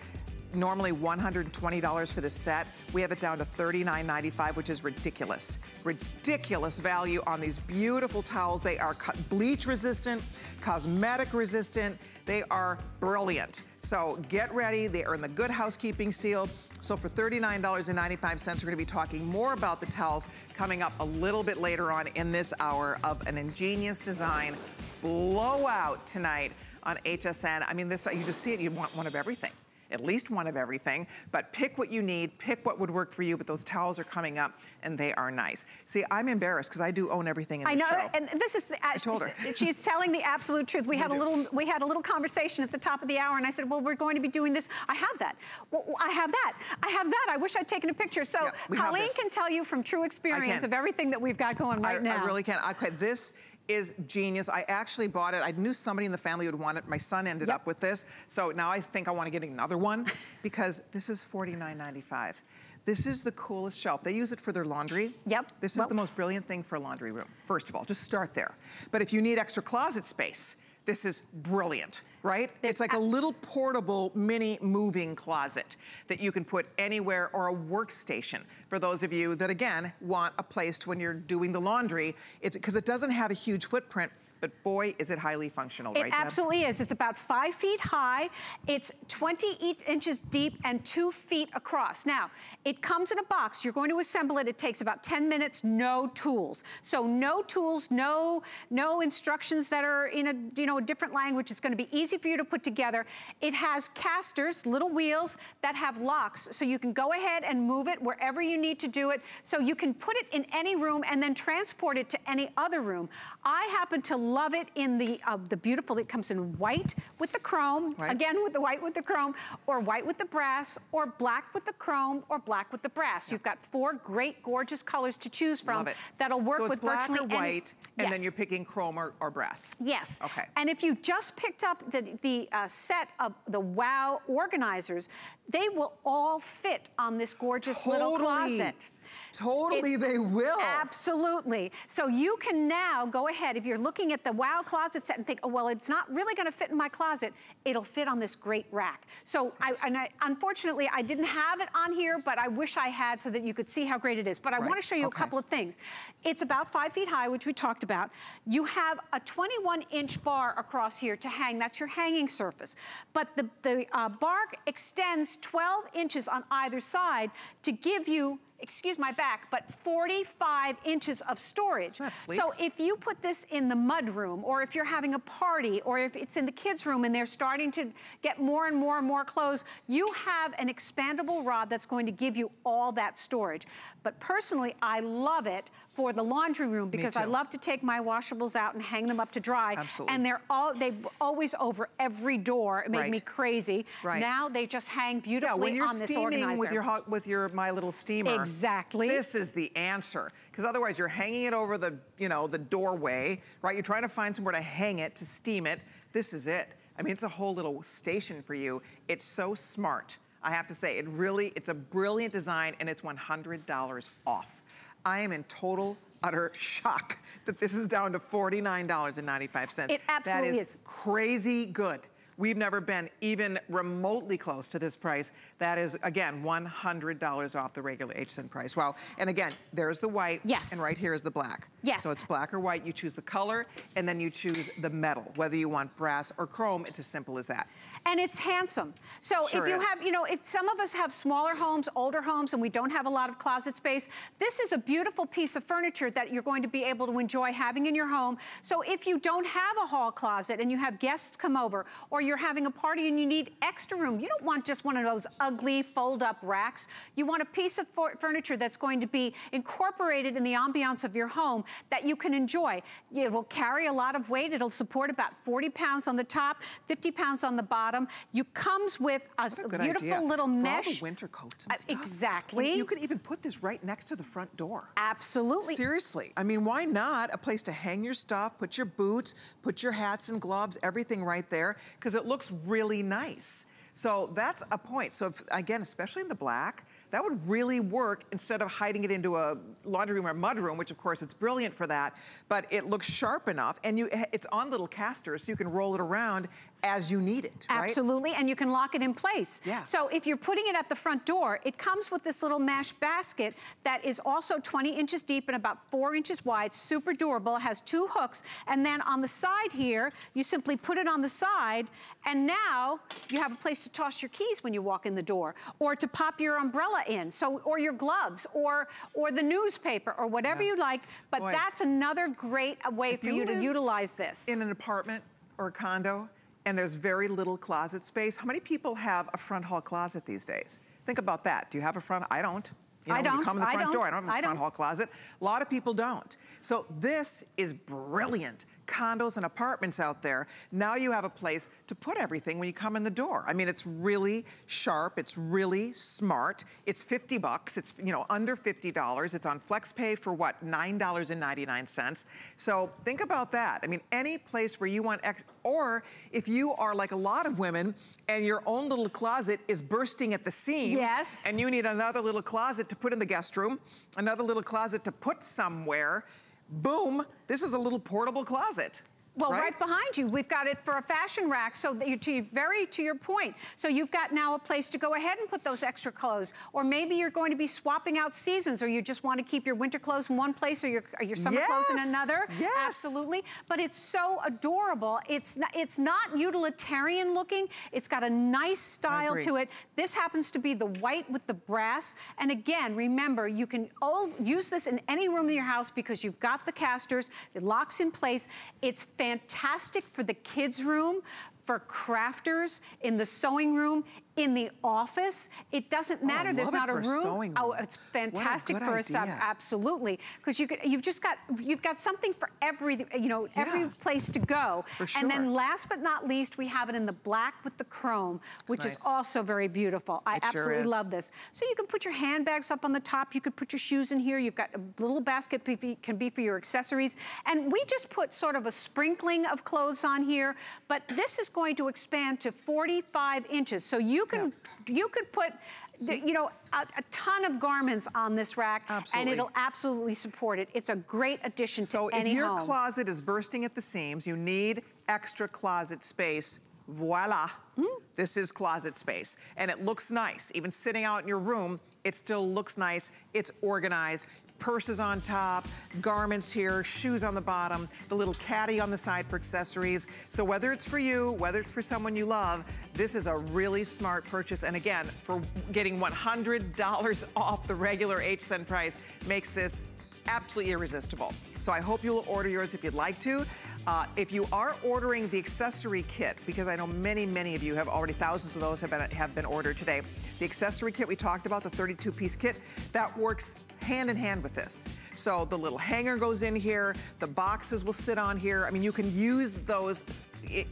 normally $120 for the set. We have it down to $39.95, which is ridiculous. Ridiculous value on these beautiful towels. They are bleach resistant, cosmetic resistant. They are brilliant. So get ready. They are in the good housekeeping seal. So for $39.95, we're gonna be talking more about the towels coming up a little bit later on in this hour of an ingenious design blowout tonight on HSN. I mean, this you just see it, you want one of everything. At least one of everything, but pick what you need, pick what would work for you, but those towels are coming up and they are nice. See, I'm embarrassed because I do own everything in I know, show. and this is, the, I told her. [LAUGHS] she's telling the absolute truth. We had a little, we had a little conversation at the top of the hour and I said, well, we're going to be doing this. I have that. Well, I have that. I have that. I wish I'd taken a picture. So yeah, Colleen can tell you from true experience of everything that we've got going right I, now. I really can. Okay, this is genius. I actually bought it. I knew somebody in the family would want it. My son ended yep. up with this. So now I think I want to get another one [LAUGHS] because this is $49.95. This is the coolest shelf. They use it for their laundry. Yep. This is well, the most brilliant thing for a laundry room. First of all, just start there. But if you need extra closet space, this is brilliant, right? It's, like a little portable mini moving closet that you can put anywhere or a workstation for those of you that, again, want a place to when you're doing the laundry. It's because it doesn't have a huge footprint but boy, is it highly functional, it right, It absolutely is. It's about five feet high. It's 20 inches deep and two feet across. Now, it comes in a box. You're going to assemble it. It takes about 10 minutes, no tools. So no tools, no, no instructions that are in a, you know, a different language. It's gonna be easy for you to put together. It has casters, little wheels that have locks. So you can go ahead and move it wherever you need to do it. So you can put it in any room and then transport it to any other room. I happen to love it in the uh, the beautiful, it comes in white with the chrome, right. again with the white with the chrome, or white with the brass, or black with the chrome, or black with the brass. You've got four great, gorgeous colors to choose from that'll work so with black virtually or white, and yes. then you're picking chrome or, or, brass. Yes. Okay. And if you just picked up the, the uh, set of the WOW organizers, they will all fit on this gorgeous totally. little closet. Totally, it, they will. Absolutely. So you can now go ahead, if you're looking at the WOW closet set and think, oh, well, it's not really gonna fit in my closet, it'll fit on this great rack. So, I, and I, unfortunately, I didn't have it on here, but I wish I had so that you could see how great it is. But I right. wanna show you okay. a couple of things. It's about five feet high, which we talked about. You have a 21 inch bar across here to hang. That's your hanging surface. But the, the uh, bar extends 12 inches on either side to give you excuse my back, but 45 inches of storage. So if you put this in the mud room, or if you're having a party, or if it's in the kids' room and they're starting to get more and more and more clothes, you have an expandable rod that's going to give you all that storage. But personally, I love it for the laundry room because I love to take my washables out and hang them up to dry. Absolutely. And they're all, they always over every door. It made right. me crazy. Right. Now they just hang beautifully yeah, when you're on this organizer. steaming with your, hot, with your My Little Steamer, Exactly. This is the answer. Because otherwise you're hanging it over the, you know, the doorway, right? You're trying to find somewhere to hang it, to steam it. This is it. I mean, it's a whole little station for you. It's so smart. I have to say, it really, it's a brilliant design and it's $100 off. I am in total utter shock that this is down to $49.95. It absolutely that is, is. crazy good. We've never been even remotely close to this price. That is, again, $100 off the regular HSN price. Wow. And again, there's the white. Yes. And right here is the black. Yes. So it's black or white. You choose the color, and then you choose the metal. Whether you want brass or chrome, it's as simple as that. And it's handsome. So sure if you is. have, you know, if some of us have smaller homes, older homes, and we don't have a lot of closet space, this is a beautiful piece of furniture that you're going to be able to enjoy having in your home. So if you don't have a hall closet and you have guests come over, or you're having a party and you need extra room, you don't want just one of those ugly fold-up racks. You want a piece of furniture that's going to be incorporated in the ambiance of your home that you can enjoy. It will carry a lot of weight. It'll support about 40 pounds on the top, 50 pounds on the bottom. You comes with a, a beautiful idea. little For mesh. winter coats and uh, stuff. Exactly. you could even put this right next to the front door. Absolutely. Seriously. I mean, why not? A place to hang your stuff, put your boots, put your hats and gloves, everything right there, because it looks really nice. So that's a point. So if, again, especially in the black, that would really work instead of hiding it into a laundry room or mud room, which of course it's brilliant for that, but it looks sharp enough and you it's on little casters so you can roll it around as you need it, right? Absolutely, and you can lock it in place. Yeah. So if you're putting it at the front door, it comes with this little mesh basket that is also 20 inches deep and about four inches wide, super durable, it has two hooks, and then on the side here, you simply put it on the side, and now you have a place to toss your keys when you walk in the door, or to pop your umbrella in, so or your gloves, or or the newspaper, or whatever yeah. you like. But Boy. that's another great uh, way if for you, you to utilize this. In an apartment or a condo, and there's very little closet space. How many people have a front hall closet these days? Think about that. Do you have a front? I don't. You know, I don't. You come in the front I door. I don't have a front hall closet. A lot of people don't. So this is brilliant. Condos and apartments out there. Now you have a place to put everything when you come in the door. I mean, it's really sharp. It's really smart. It's 50 bucks. It's, you know, under $50. It's on FlexPay for what, $9.99. So think about that. I mean, any place where you want, ex or if you are like a lot of women and your own little closet is bursting at the seams. Yes. And you need another little closet to put in the guest room, another little closet to put somewhere. Boom, this is a little portable closet. Well, right? behind you, we've got it for a fashion rack. So that you're to, very to your point. So you've got now a place to go ahead and put those extra clothes. Or maybe you're going to be swapping out seasons or you just want to keep your winter clothes in one place or your, or your summer clothes in another. yes. Absolutely. But it's so adorable. It's not, it's not utilitarian looking. It's got a nice style to it. This happens to be the white with the brass. And again, remember, you can all use this in any room in your house because you've got the casters. It locks in place. It's fantastic for the kids' room, for crafters, in the sewing room, in the office. It doesn't matter. Oh, There's not a room. Oh, it's fantastic for a sub. Absolutely, because you could, you've just got you've got something for every you know every place to go. For sure. And then last but not least, we have it in the black with the chrome, which is also very beautiful. I It sure absolutely is. love this. So you can put your handbags up on the top. You could put your shoes in here. You've got a little basket can be for your accessories. And we just put sort of a sprinkling of clothes on here, but this is going to expand to 45 inches. So you can you could put the- you know, a, a ton of garments on this rack, Absolutely. and it'll absolutely support it. It's a great addition So to any So if your home. closet is bursting at the seams, you need extra closet space. Voila. Hmm? This is closet space. And it looks nice. Even sitting out in your room, it still looks nice. It's organized. Purses on top, garments here, shoes on the bottom, the little caddy on the side for accessories. So whether it's for you, whether it's for someone you love, this is a really smart purchase. And again, for getting $100 off the regular HSN price makes this absolutely irresistible. So I hope you'll order yours if you'd like to. Uh, if you are ordering the accessory kit, because I know many, many of you have already, thousands of those have been, have been ordered today. The accessory kit we talked about, the 32 piece kit, that works hand in hand with this. So the little hanger goes in here, the boxes will sit on here. I mean, you can use those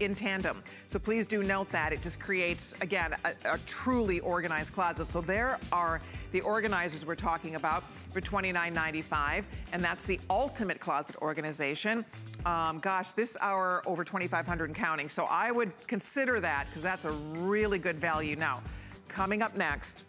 in tandem. So please do note that. It just creates, again, a, a truly organized closet. So there are the organizers we're talking about for $29.95, and that's the ultimate closet organization. Um, gosh, this hour over 2,500 and counting. So I would consider that because that's a really good value. Now, coming up next,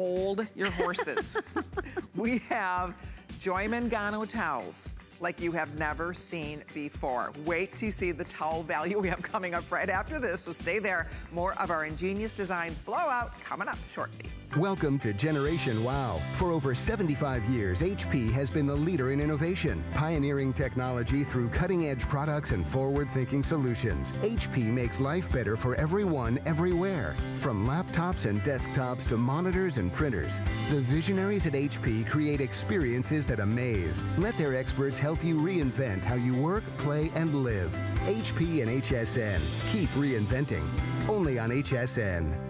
hold your horses. [LAUGHS] we have Joy Mangano towels like you have never seen before. Wait to see the towel value we have coming up right after this, so stay there. More of our ingenious designs blowout coming up shortly. Welcome to Generation Wow. For over 75 years, HP has been the leader in innovation, pioneering technology through cutting edge products and forward thinking solutions. HP makes life better for everyone, everywhere. From laptops and desktops to monitors and printers, the visionaries at HP create experiences that amaze. Let their experts help you reinvent how you work, play, and live. HP and HSN. Keep reinventing. Only on HSN.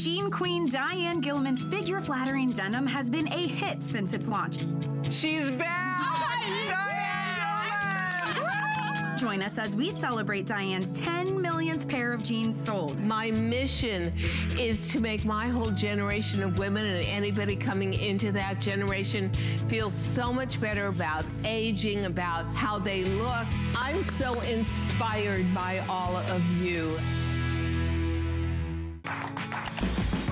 Jean Queen Diane Gilman's figure flattering denim has been a hit since its launch. She's back! Oh, Diane Gilman! Join us as we celebrate Diane's 10 millionth pair of jeans sold. My mission is to make my whole generation of women and anybody coming into that generation feel so much better about aging, about how they look. I'm so inspired by all of you.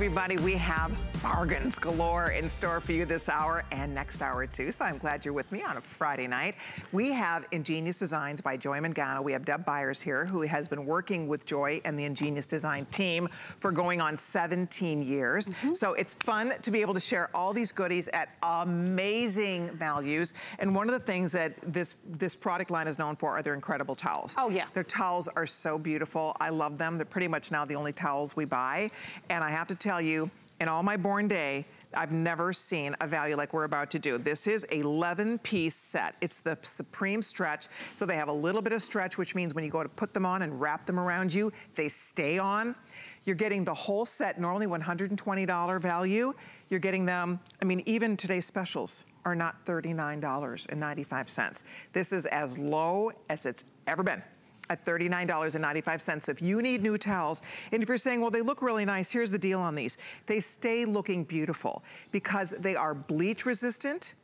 Everybody. We have bargains galore in store for you this hour and next hour too. So I'm glad you're with me on a Friday night. We have Ingenious Designs by Joy Mangano. We have Deb Byers here who has been working with Joy and the Ingenious Design team for going on 17 years. Mm -hmm. So it's fun to be able to share all these goodies at amazing values. And one of the things that this, this product line is known for are their incredible towels. Oh yeah. Their towels are so beautiful. I love them. They're pretty much now the only towels we buy. And I have to tell you, in all my born day, I've never seen a value like we're about to do. This is a 11 piece set. It's the Supreme Stretch. So they have a little bit of stretch, which means when you go to put them on and wrap them around you, they stay on. You're getting the whole set, normally $120 value. You're getting them, I mean, even today's specials are not $39.95. This is as low as it's ever been at $39.95. If you need new towels, and if you're saying, well, they look really nice, here's the deal on these. They stay looking beautiful because they are bleach resistant,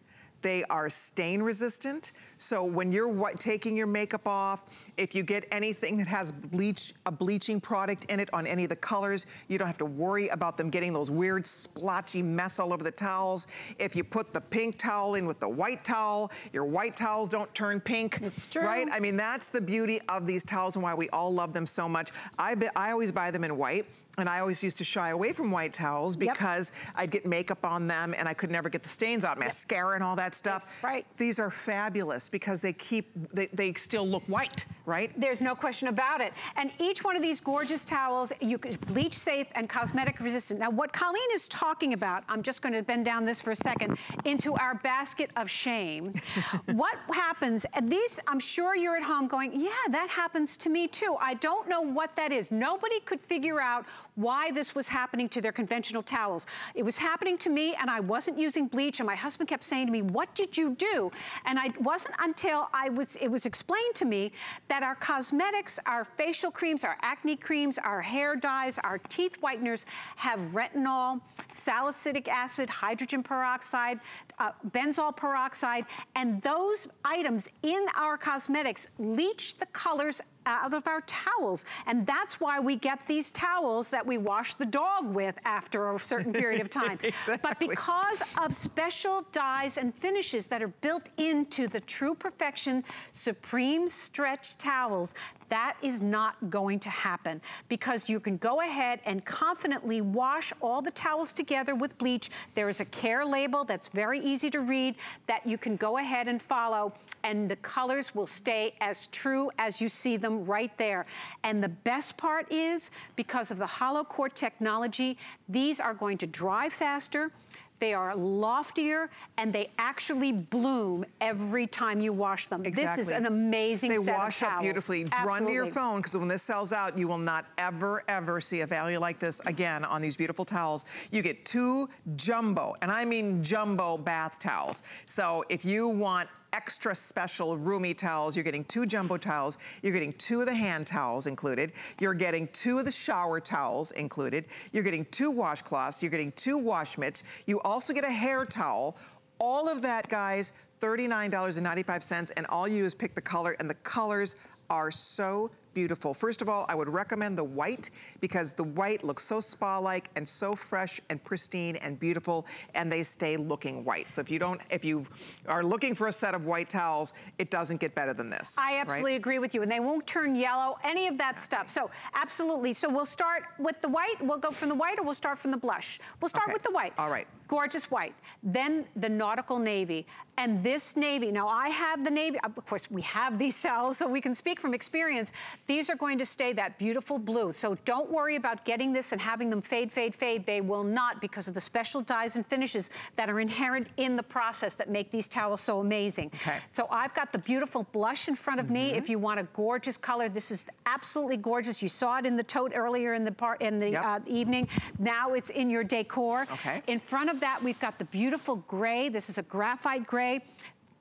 they are stain resistant. So when you're taking your makeup off, if you get anything that has bleach, a bleaching product in it on any of the colors, you don't have to worry about them getting those weird splotchy mess all over the towels. If you put the pink towel in with the white towel, your white towels don't turn pink. It's true. Right? I mean, that's the beauty of these towels and why we all love them so much. I, be, I always buy them in white and I always used to shy away from white towels because yep. I'd get makeup on them and I could never get the stains out, mascara and all that stuff. That's right. These are fabulous because they keep, they, they still look white, right? There's no question about it. And each one of these gorgeous towels, you could bleach safe and cosmetic resistant. Now what Colleen is talking about, I'm just gonna bend down this for a second, into our basket of shame. [LAUGHS] what happens, and these, I'm sure you're at home going, yeah, that happens to me too. I don't know what that is. Nobody could figure out why this was happening to their conventional towels. It was happening to me and I wasn't using bleach and my husband kept saying to me, what did you do? And I wasn't until I was, it was explained to me that our cosmetics, our facial creams, our acne creams, our hair dyes, our teeth whiteners have retinol, salicylic acid, hydrogen peroxide, uh, benzoyl peroxide, and those items in our cosmetics leach the colors out of our towels. And that's why we get these towels that we wash the dog with after a certain period of [LAUGHS] time. exactly. But because of special dyes and finishes that are built into the True Perfection Supreme Stretch Towels, that is not going to happen because you can go ahead and confidently wash all the towels together with bleach. There is a care label that's very easy to read that you can go ahead and follow and the colors will stay as true as you see them right there. And the best part is because of the hollow core technology, these are going to dry faster, they are loftier, and they actually bloom every time you wash them. Exactly. This is an amazing they wash up beautifully. Absolutely. Run to your phone, because when this sells out, you will not ever, ever see a value like this again on these beautiful towels. You get two jumbo, and I mean jumbo bath towels. So if you want extra special roomy towels. You're getting two jumbo towels. You're getting two of the hand towels included. You're getting two of the shower towels included. You're getting two washcloths. You're getting two wash mitts. You also get a hair towel. All of that, guys, $39.95, and all you do is pick the color, and the colors are so beautiful. First of all, I would recommend the white because the white looks so spa-like and so fresh and pristine and beautiful and they stay looking white. So if you don't, if you are looking for a set of white towels, it doesn't get better than this. I absolutely right? agree with you and they won't turn yellow, any of that stuff. So absolutely. So we'll start with the white. We'll go from the white or we'll start from the blush. We'll start okay. with the white. All right. Gorgeous white. Then the nautical navy. And this navy, now I have the navy, of course we have these towels so we can speak from experience. These are going to stay that beautiful blue. So don't worry about getting this and having them fade, fade, fade. They will not because of the special dyes and finishes that are inherent in the process that make these towels so amazing. Okay. So I've got the beautiful blush in front of mm -hmm. me. Mm-hmm. If you want a gorgeous color, this is absolutely gorgeous. You saw it in the tote earlier in the part in the yep. uh, evening. Now it's in your decor. Okay. In front of that, we've got the beautiful gray. This is a graphite gray.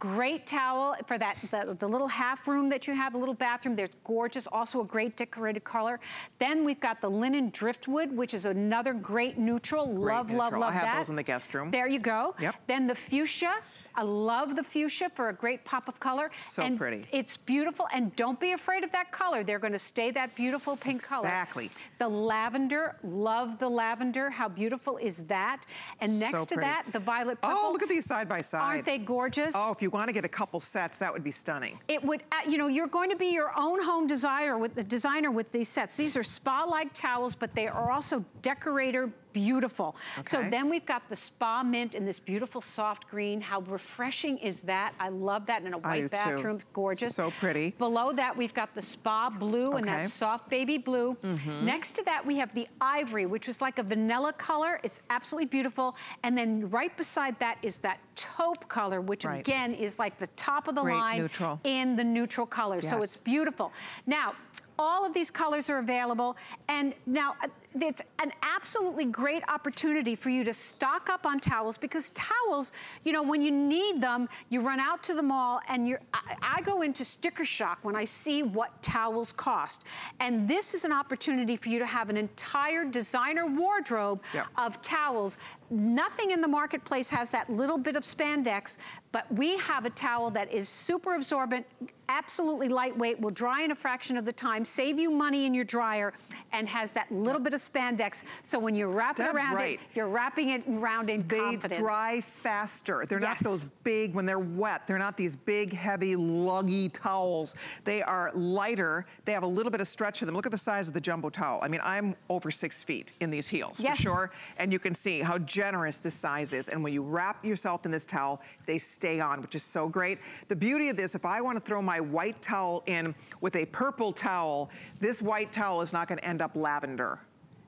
Great towel for that, the, the, little half room that you have, a little bathroom. They're gorgeous, also a great decorated color. Then we've got the linen driftwood, which is another great neutral. Great love, neutral. love, love that. I have those in the guest room. There you go. Yep. Then the fuchsia. I love the fuchsia for a great pop of color. So and pretty. It's beautiful, and don't be afraid of that color. They're gonna stay that beautiful pink exactly. color. Exactly. The lavender, love the lavender. How beautiful is that? And next so to that, the violet oh, purple. Oh, look at these side by side. Aren't they gorgeous? Oh, if you wanna get a couple sets, that would be stunning. It would, uh, you know, you're going to be your own home designer with the designer with these sets. These are spa-like towels, but they are also decorator beautiful. Okay. So then we've got the spa mint in this beautiful soft green. How refreshing is that? I love that in a white bathroom. Too. Gorgeous. So pretty. Below that, we've got the spa blue okay. and that soft baby blue. Mm -hmm. Next to that, we have the ivory, which is like a vanilla color. It's absolutely beautiful. And then right beside that is that taupe color, which right. again is like the top of the Great line neutral. in the neutral color. Yes. So it's beautiful. Now, all of these colors are available. And now, uh, it's an absolutely great opportunity for you to stock up on towels because towels, you know, when you need them, you run out to the mall and you're, I, I go into sticker shock when I see what towels cost. And this is an opportunity for you to have an entire designer wardrobe yep. of towels. Nothing in the marketplace has that little bit of spandex, but we have a towel that is super absorbent, absolutely lightweight, will dry in a fraction of the time, save you money in your dryer, and has that little bit of spandex. So when you wrap it around right. it, you're wrapping it around in they confidence. They dry faster. They're yes. not those big, when they're wet, they're not these big, heavy, luggy towels. They are lighter. They have a little bit of stretch to them. Look at the size of the jumbo towel. I mean, I'm over six feet in these heels, yes. for sure. And you can see how generous this size is. And when you wrap yourself in this towel, they stay on, which is so great. The beauty of this, if I want to throw my white towel in with a purple towel, this white towel is not going to end up lavender.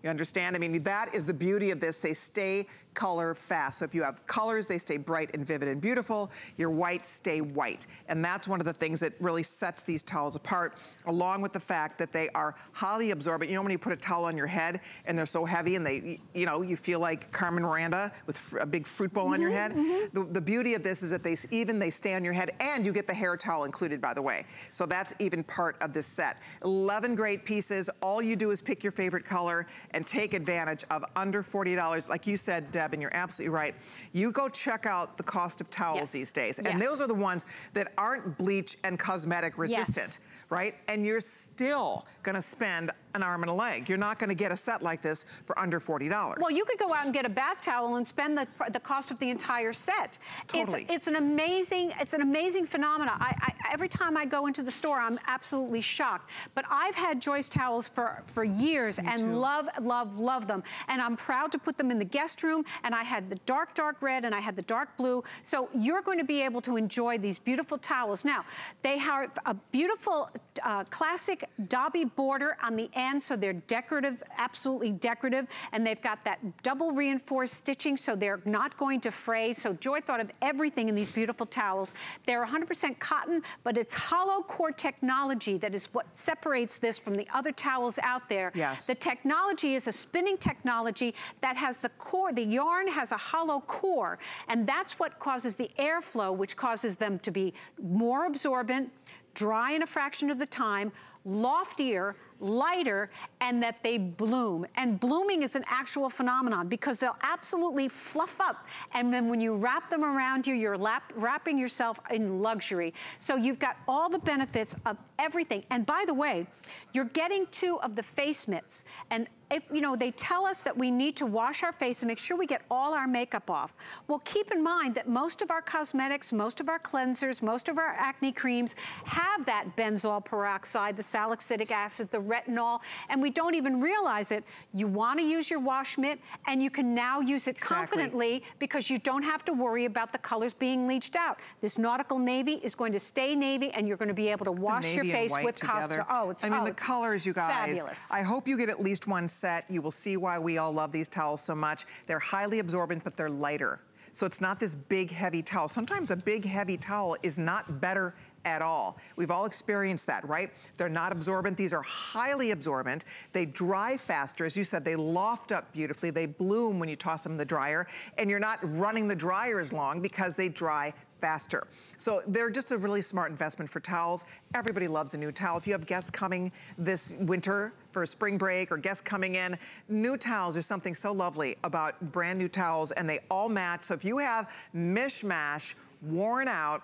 You understand? I mean, that is the beauty of this. They stay color fast. So if you have colors, they stay bright and vivid and beautiful. Your whites stay white. And that's one of the things that really sets these towels apart, along with the fact that they are highly absorbent. You know when you put a towel on your head and they're so heavy and they, you know, you feel like Carmen Miranda with a big fruit bowl mm -hmm, on your mm-hmm, head? Mm -hmm. the, the, beauty of this is that they even they stay on your head and you get the hair towel included, by the way. So that's even part of this set. 11 great pieces. All you do is pick your favorite color and take advantage of under $40. Like you said, Deb, and you're absolutely right. You go check out the cost of towels yes. these days. And yes. those are the ones that aren't bleach and cosmetic resistant, yes. right? And you're still gonna spend an arm and a leg. You're not gonna get a set like this for under $40. Well, you could go out and get a bath towel and spend the, the cost of the entire set. Totally. It's, it's an amazing, it's an amazing phenomenon. I, I, every time I go into the store, I'm absolutely shocked. But I've had Joy's towels for, for years Me and too. love, love, love them. And I'm proud to put them in the guest room. And I had the dark, dark red and I had the dark blue. So you're going to be able to enjoy these beautiful towels. Now, they have a beautiful uh, classic Dobby border on the end, so they're decorative, absolutely decorative, and they've got that double reinforced stitching, so they're not going to fray. So Joy thought of everything in these beautiful towels. They're 100% cotton, but it's hollow core technology that is what separates this from the other towels out there. Yes. The technology is a spinning technology that has the core, the yarn has a hollow core, and that's what causes the airflow, which causes them to be more absorbent, dry in a fraction of the time, loftier, lighter, and that they bloom. And blooming is an actual phenomenon because they'll absolutely fluff up. And then when you wrap them around you, you're lap, wrapping yourself in luxury. So you've got all the benefits of everything. And by the way, you're getting two of the face mitts. And if, you know, they tell us that we need to wash our face and make sure we get all our makeup off. Well, keep in mind that most of our cosmetics, most of our cleansers, most of our acne creams have that benzoyl peroxide, the salicylic acid, the retinol, and we don't even realize it. You wanna use your wash mitt, and you can now use it exactly. confidently because you don't have to worry about the colors being leached out. This nautical navy is going to stay navy, and you're gonna be able to wash your face with together. Oh, it's I mean, oh, the colors, you guys. Fabulous. I hope you get at least one set. You will see why we all love these towels so much. They're highly absorbent, but they're lighter. So it's not this big, heavy towel. Sometimes a big, heavy towel is not better at all. We've all experienced that, right? They're not absorbent. These are highly absorbent. They dry faster. As you said, they loft up beautifully. They bloom when you toss them in the dryer. And you're not running the dryer as long because they dry faster. So they're just a really smart investment for towels. Everybody loves a new towel. If you have guests coming this winter for a spring break or guests coming in, new towels are something so lovely about brand new towels and they all match. So if you have mishmash, worn out,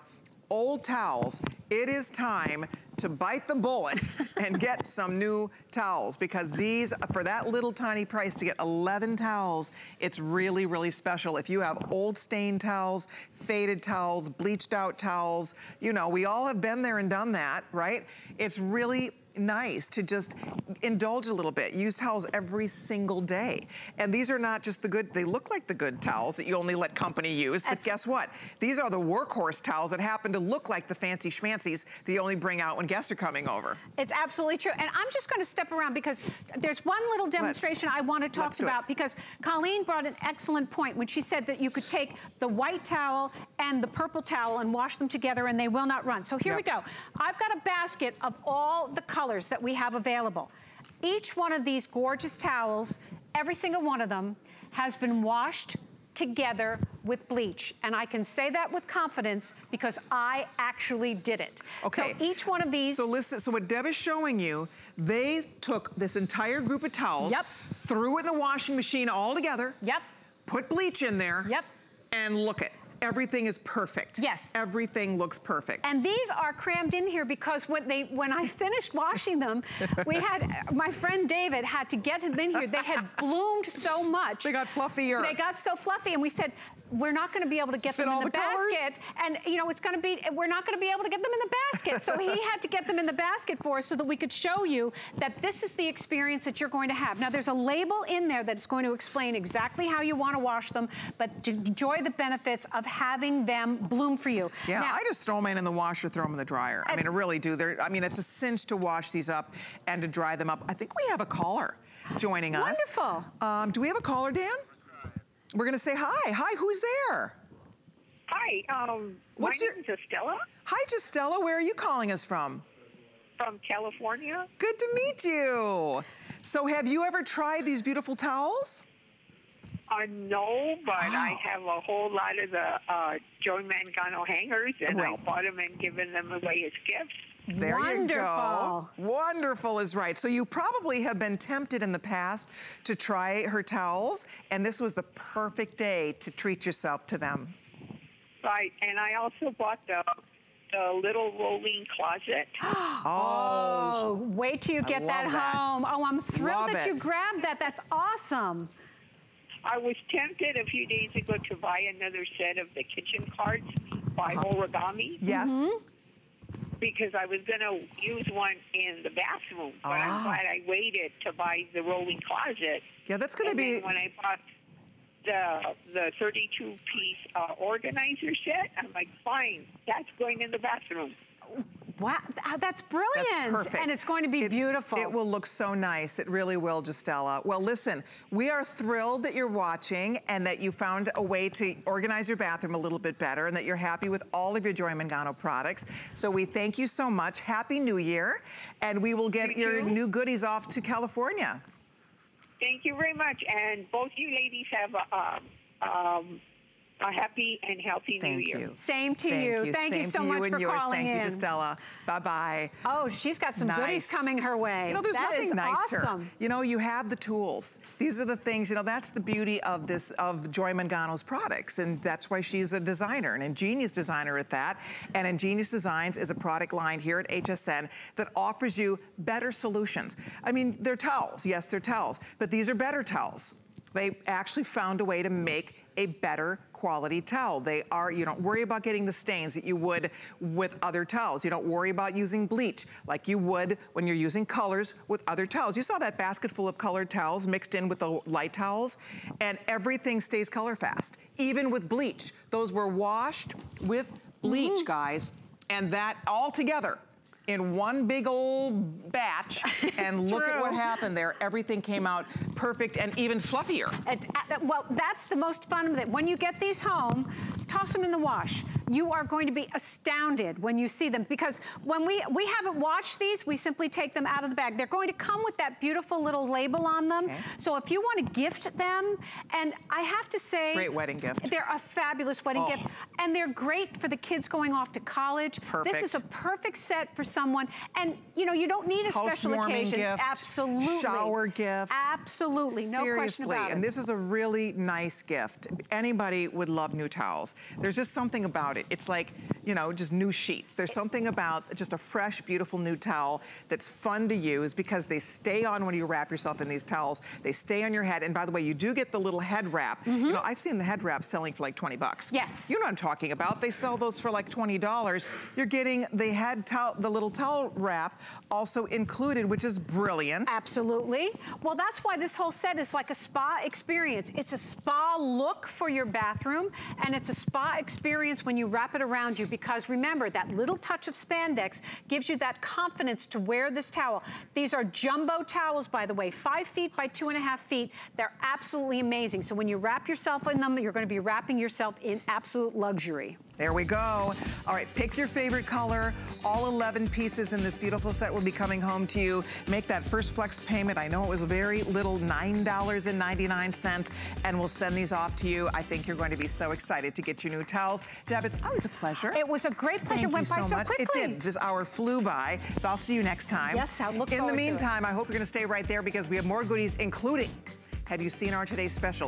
old towels, it is time to bite the bullet and get some new towels because these, for that little tiny price to get 11 towels, it's really, really special. If you have old stained towels, faded towels, bleached out towels, you know, we all have been there and done that, right? It's really nice to just indulge a little bit. Use towels every single day. And these are not just the good, they look like the good towels that you only let company use, but guess what? These are the workhorse towels that happen to look like the fancy schmancies that you only bring out when guests are coming over. It's absolutely true. And I'm just gonna step around because there's one little demonstration let's, I wanna talk about because Colleen brought an excellent point when she said that you could take the white towel and the purple towel and wash them together and they will not run. So here yep. we go. I've got a basket of all the colors colors that we have available. Each one of these gorgeous towels, every single one of them, has been washed together with bleach. And I can say that with confidence because I actually did it. Okay. So each one of these. So listen, so what Deb is showing you, they took this entire group of towels, yep. threw it in the washing machine all together. Yep. Put bleach in there. Yep. And look it everything is perfect. Yes. Everything looks perfect. And these are crammed in here because when they when I [LAUGHS] finished washing them, we had, my friend David had to get them in here. They had bloomed so much. They got fluffier. They got so fluffy and we said, we're not going to be able to get Fit them in the, the basket. And, you know, it's going to be, we're not going to be able to get them in the basket. So he had to get them in the basket for us so that we could show you that this is the experience that you're going to have. Now, there's a label in there that's going to explain exactly how you want to wash them, but to enjoy the benefits of having them bloom for you. Yeah, now, I just throw them in, in the washer, throw them in the dryer. I mean, I really do. They're, I mean, it's a cinch to wash these up and to dry them up. I think we have a caller joining us. Wonderful. Um, do we have a caller, Dan? We're gonna say hi. Hi, who's there? Hi, um, What's my your... name is Estella. Hi, Justella. Where are you calling us from? From California. Good to meet you. So have you ever tried these beautiful towels? Uh, no, but oh. I have a whole lot of the uh, Joy Mangano hangers, and well, I bought them and given them away as gifts. There Wonderful. you go. Wonderful is right. So you probably have been tempted in the past to try her towels, and this was the perfect day to treat yourself to them. Right, and I also bought the the little rolling closet. [GASPS] oh, oh, wait till you get that, that, home. Oh, I'm thrilled love that it. you grabbed that. That's awesome. I was tempted a few days ago to buy another set of the kitchen cards by uh -huh. origami. Yes. Mm -hmm because I was going to use one in the bathroom, but ah. I'm glad I waited to buy the rolling closet. Yeah, that's going to be. when I bought the the 32 piece uh, organizer set, I'm like, fine, that's going in the bathroom. Wow, that's brilliant. That's perfect. And it's going to be it, beautiful. It will look so nice. It really will, Justella. Well, listen, we are thrilled that you're watching and that you found a way to organize your bathroom a little bit better and that you're happy with all of your Joy Mangano products. So we thank you so much. Happy New Year. And we will get thank your you. new goodies off to California. Thank you very much. And both you ladies have a, um, um, a happy and healthy Thank new year. you. Same to Thank you. you. Thank Same you so to much you and for yours. calling Thank in. you to Stella. Bye-bye. Oh, she's got some goodies coming her way. You know, there's That nothing nicer. Awesome. You know, you have the tools. These are the things, you know, that's the beauty of this, of Joy Mangano's products. And that's why she's a designer, an ingenious designer at that. And Ingenious Designs is a product line here at HSN that offers you better solutions. I mean, they're towels. Yes, they're towels. But these are better towels. They actually found a way to make a better quality towel. They are, you don't worry about getting the stains that you would with other towels. You don't worry about using bleach like you would when you're using colors with other towels. You saw that basket full of colored towels mixed in with the light towels and everything stays color fast. Even with bleach. Those were washed with bleach, Mm-hmm. guys, and that all together in one big old batch [LAUGHS] and look at what happened there. Everything came out perfect and even fluffier. Uh, well, that's the most fun of it. When you get these home, toss them in the wash. You are going to be astounded when you see them because when we, we haven't washed these, we simply take them out of the bag. They're going to come with that beautiful little label on them. Okay. So if you want to gift them, and I have to say... Great wedding gift. They're a fabulous wedding Oh. gift. And they're great for the kids going off to college. Perfect. This is a perfect set for someone. And, you know, you don't need a special occasion. gift, Absolutely. shower gift. Absolutely. No Seriously, question about it. and this is a really nice gift. Anybody would love new towels. There's just something about it. It's like, you know, just new sheets. There's something about just a fresh, beautiful new towel that's fun to use because they stay on when you wrap yourself in these towels. They stay on your head. And by the way, you do get the little head wrap. You know, I've seen the head wrap selling for like 20 bucks. Mm-hmm. Yes. You know what I'm talking about. They sell those for like $20. You're getting the head towel, the little towel wrap also included, which is brilliant. Absolutely. Well, that's why this whole set is like a spa experience. It's a spa look for your bathroom, and it's a spa experience when you wrap it around you because remember, that little touch of spandex gives you that confidence to wear this towel. These are jumbo towels, by the way, five feet by two and a half feet. They're absolutely amazing. So when you wrap yourself in them, you're gonna be wrapping yourself in absolute luxury. There we go. All right, pick your favorite color. All 11 pieces in this beautiful set will be coming home to you. Make that first flex payment. I know it was very little, $9.99, and we'll send these off to you. I think you're going to be so excited to get your new towels. Deb, it's always a pleasure. It was a great pleasure. Thank Went you by so much. quickly. It did. This hour flew by, so I'll see you next time. Yes, I look In the it. meantime, I hope you're going to stay right there because we have more goodies, including, have you seen our today's special?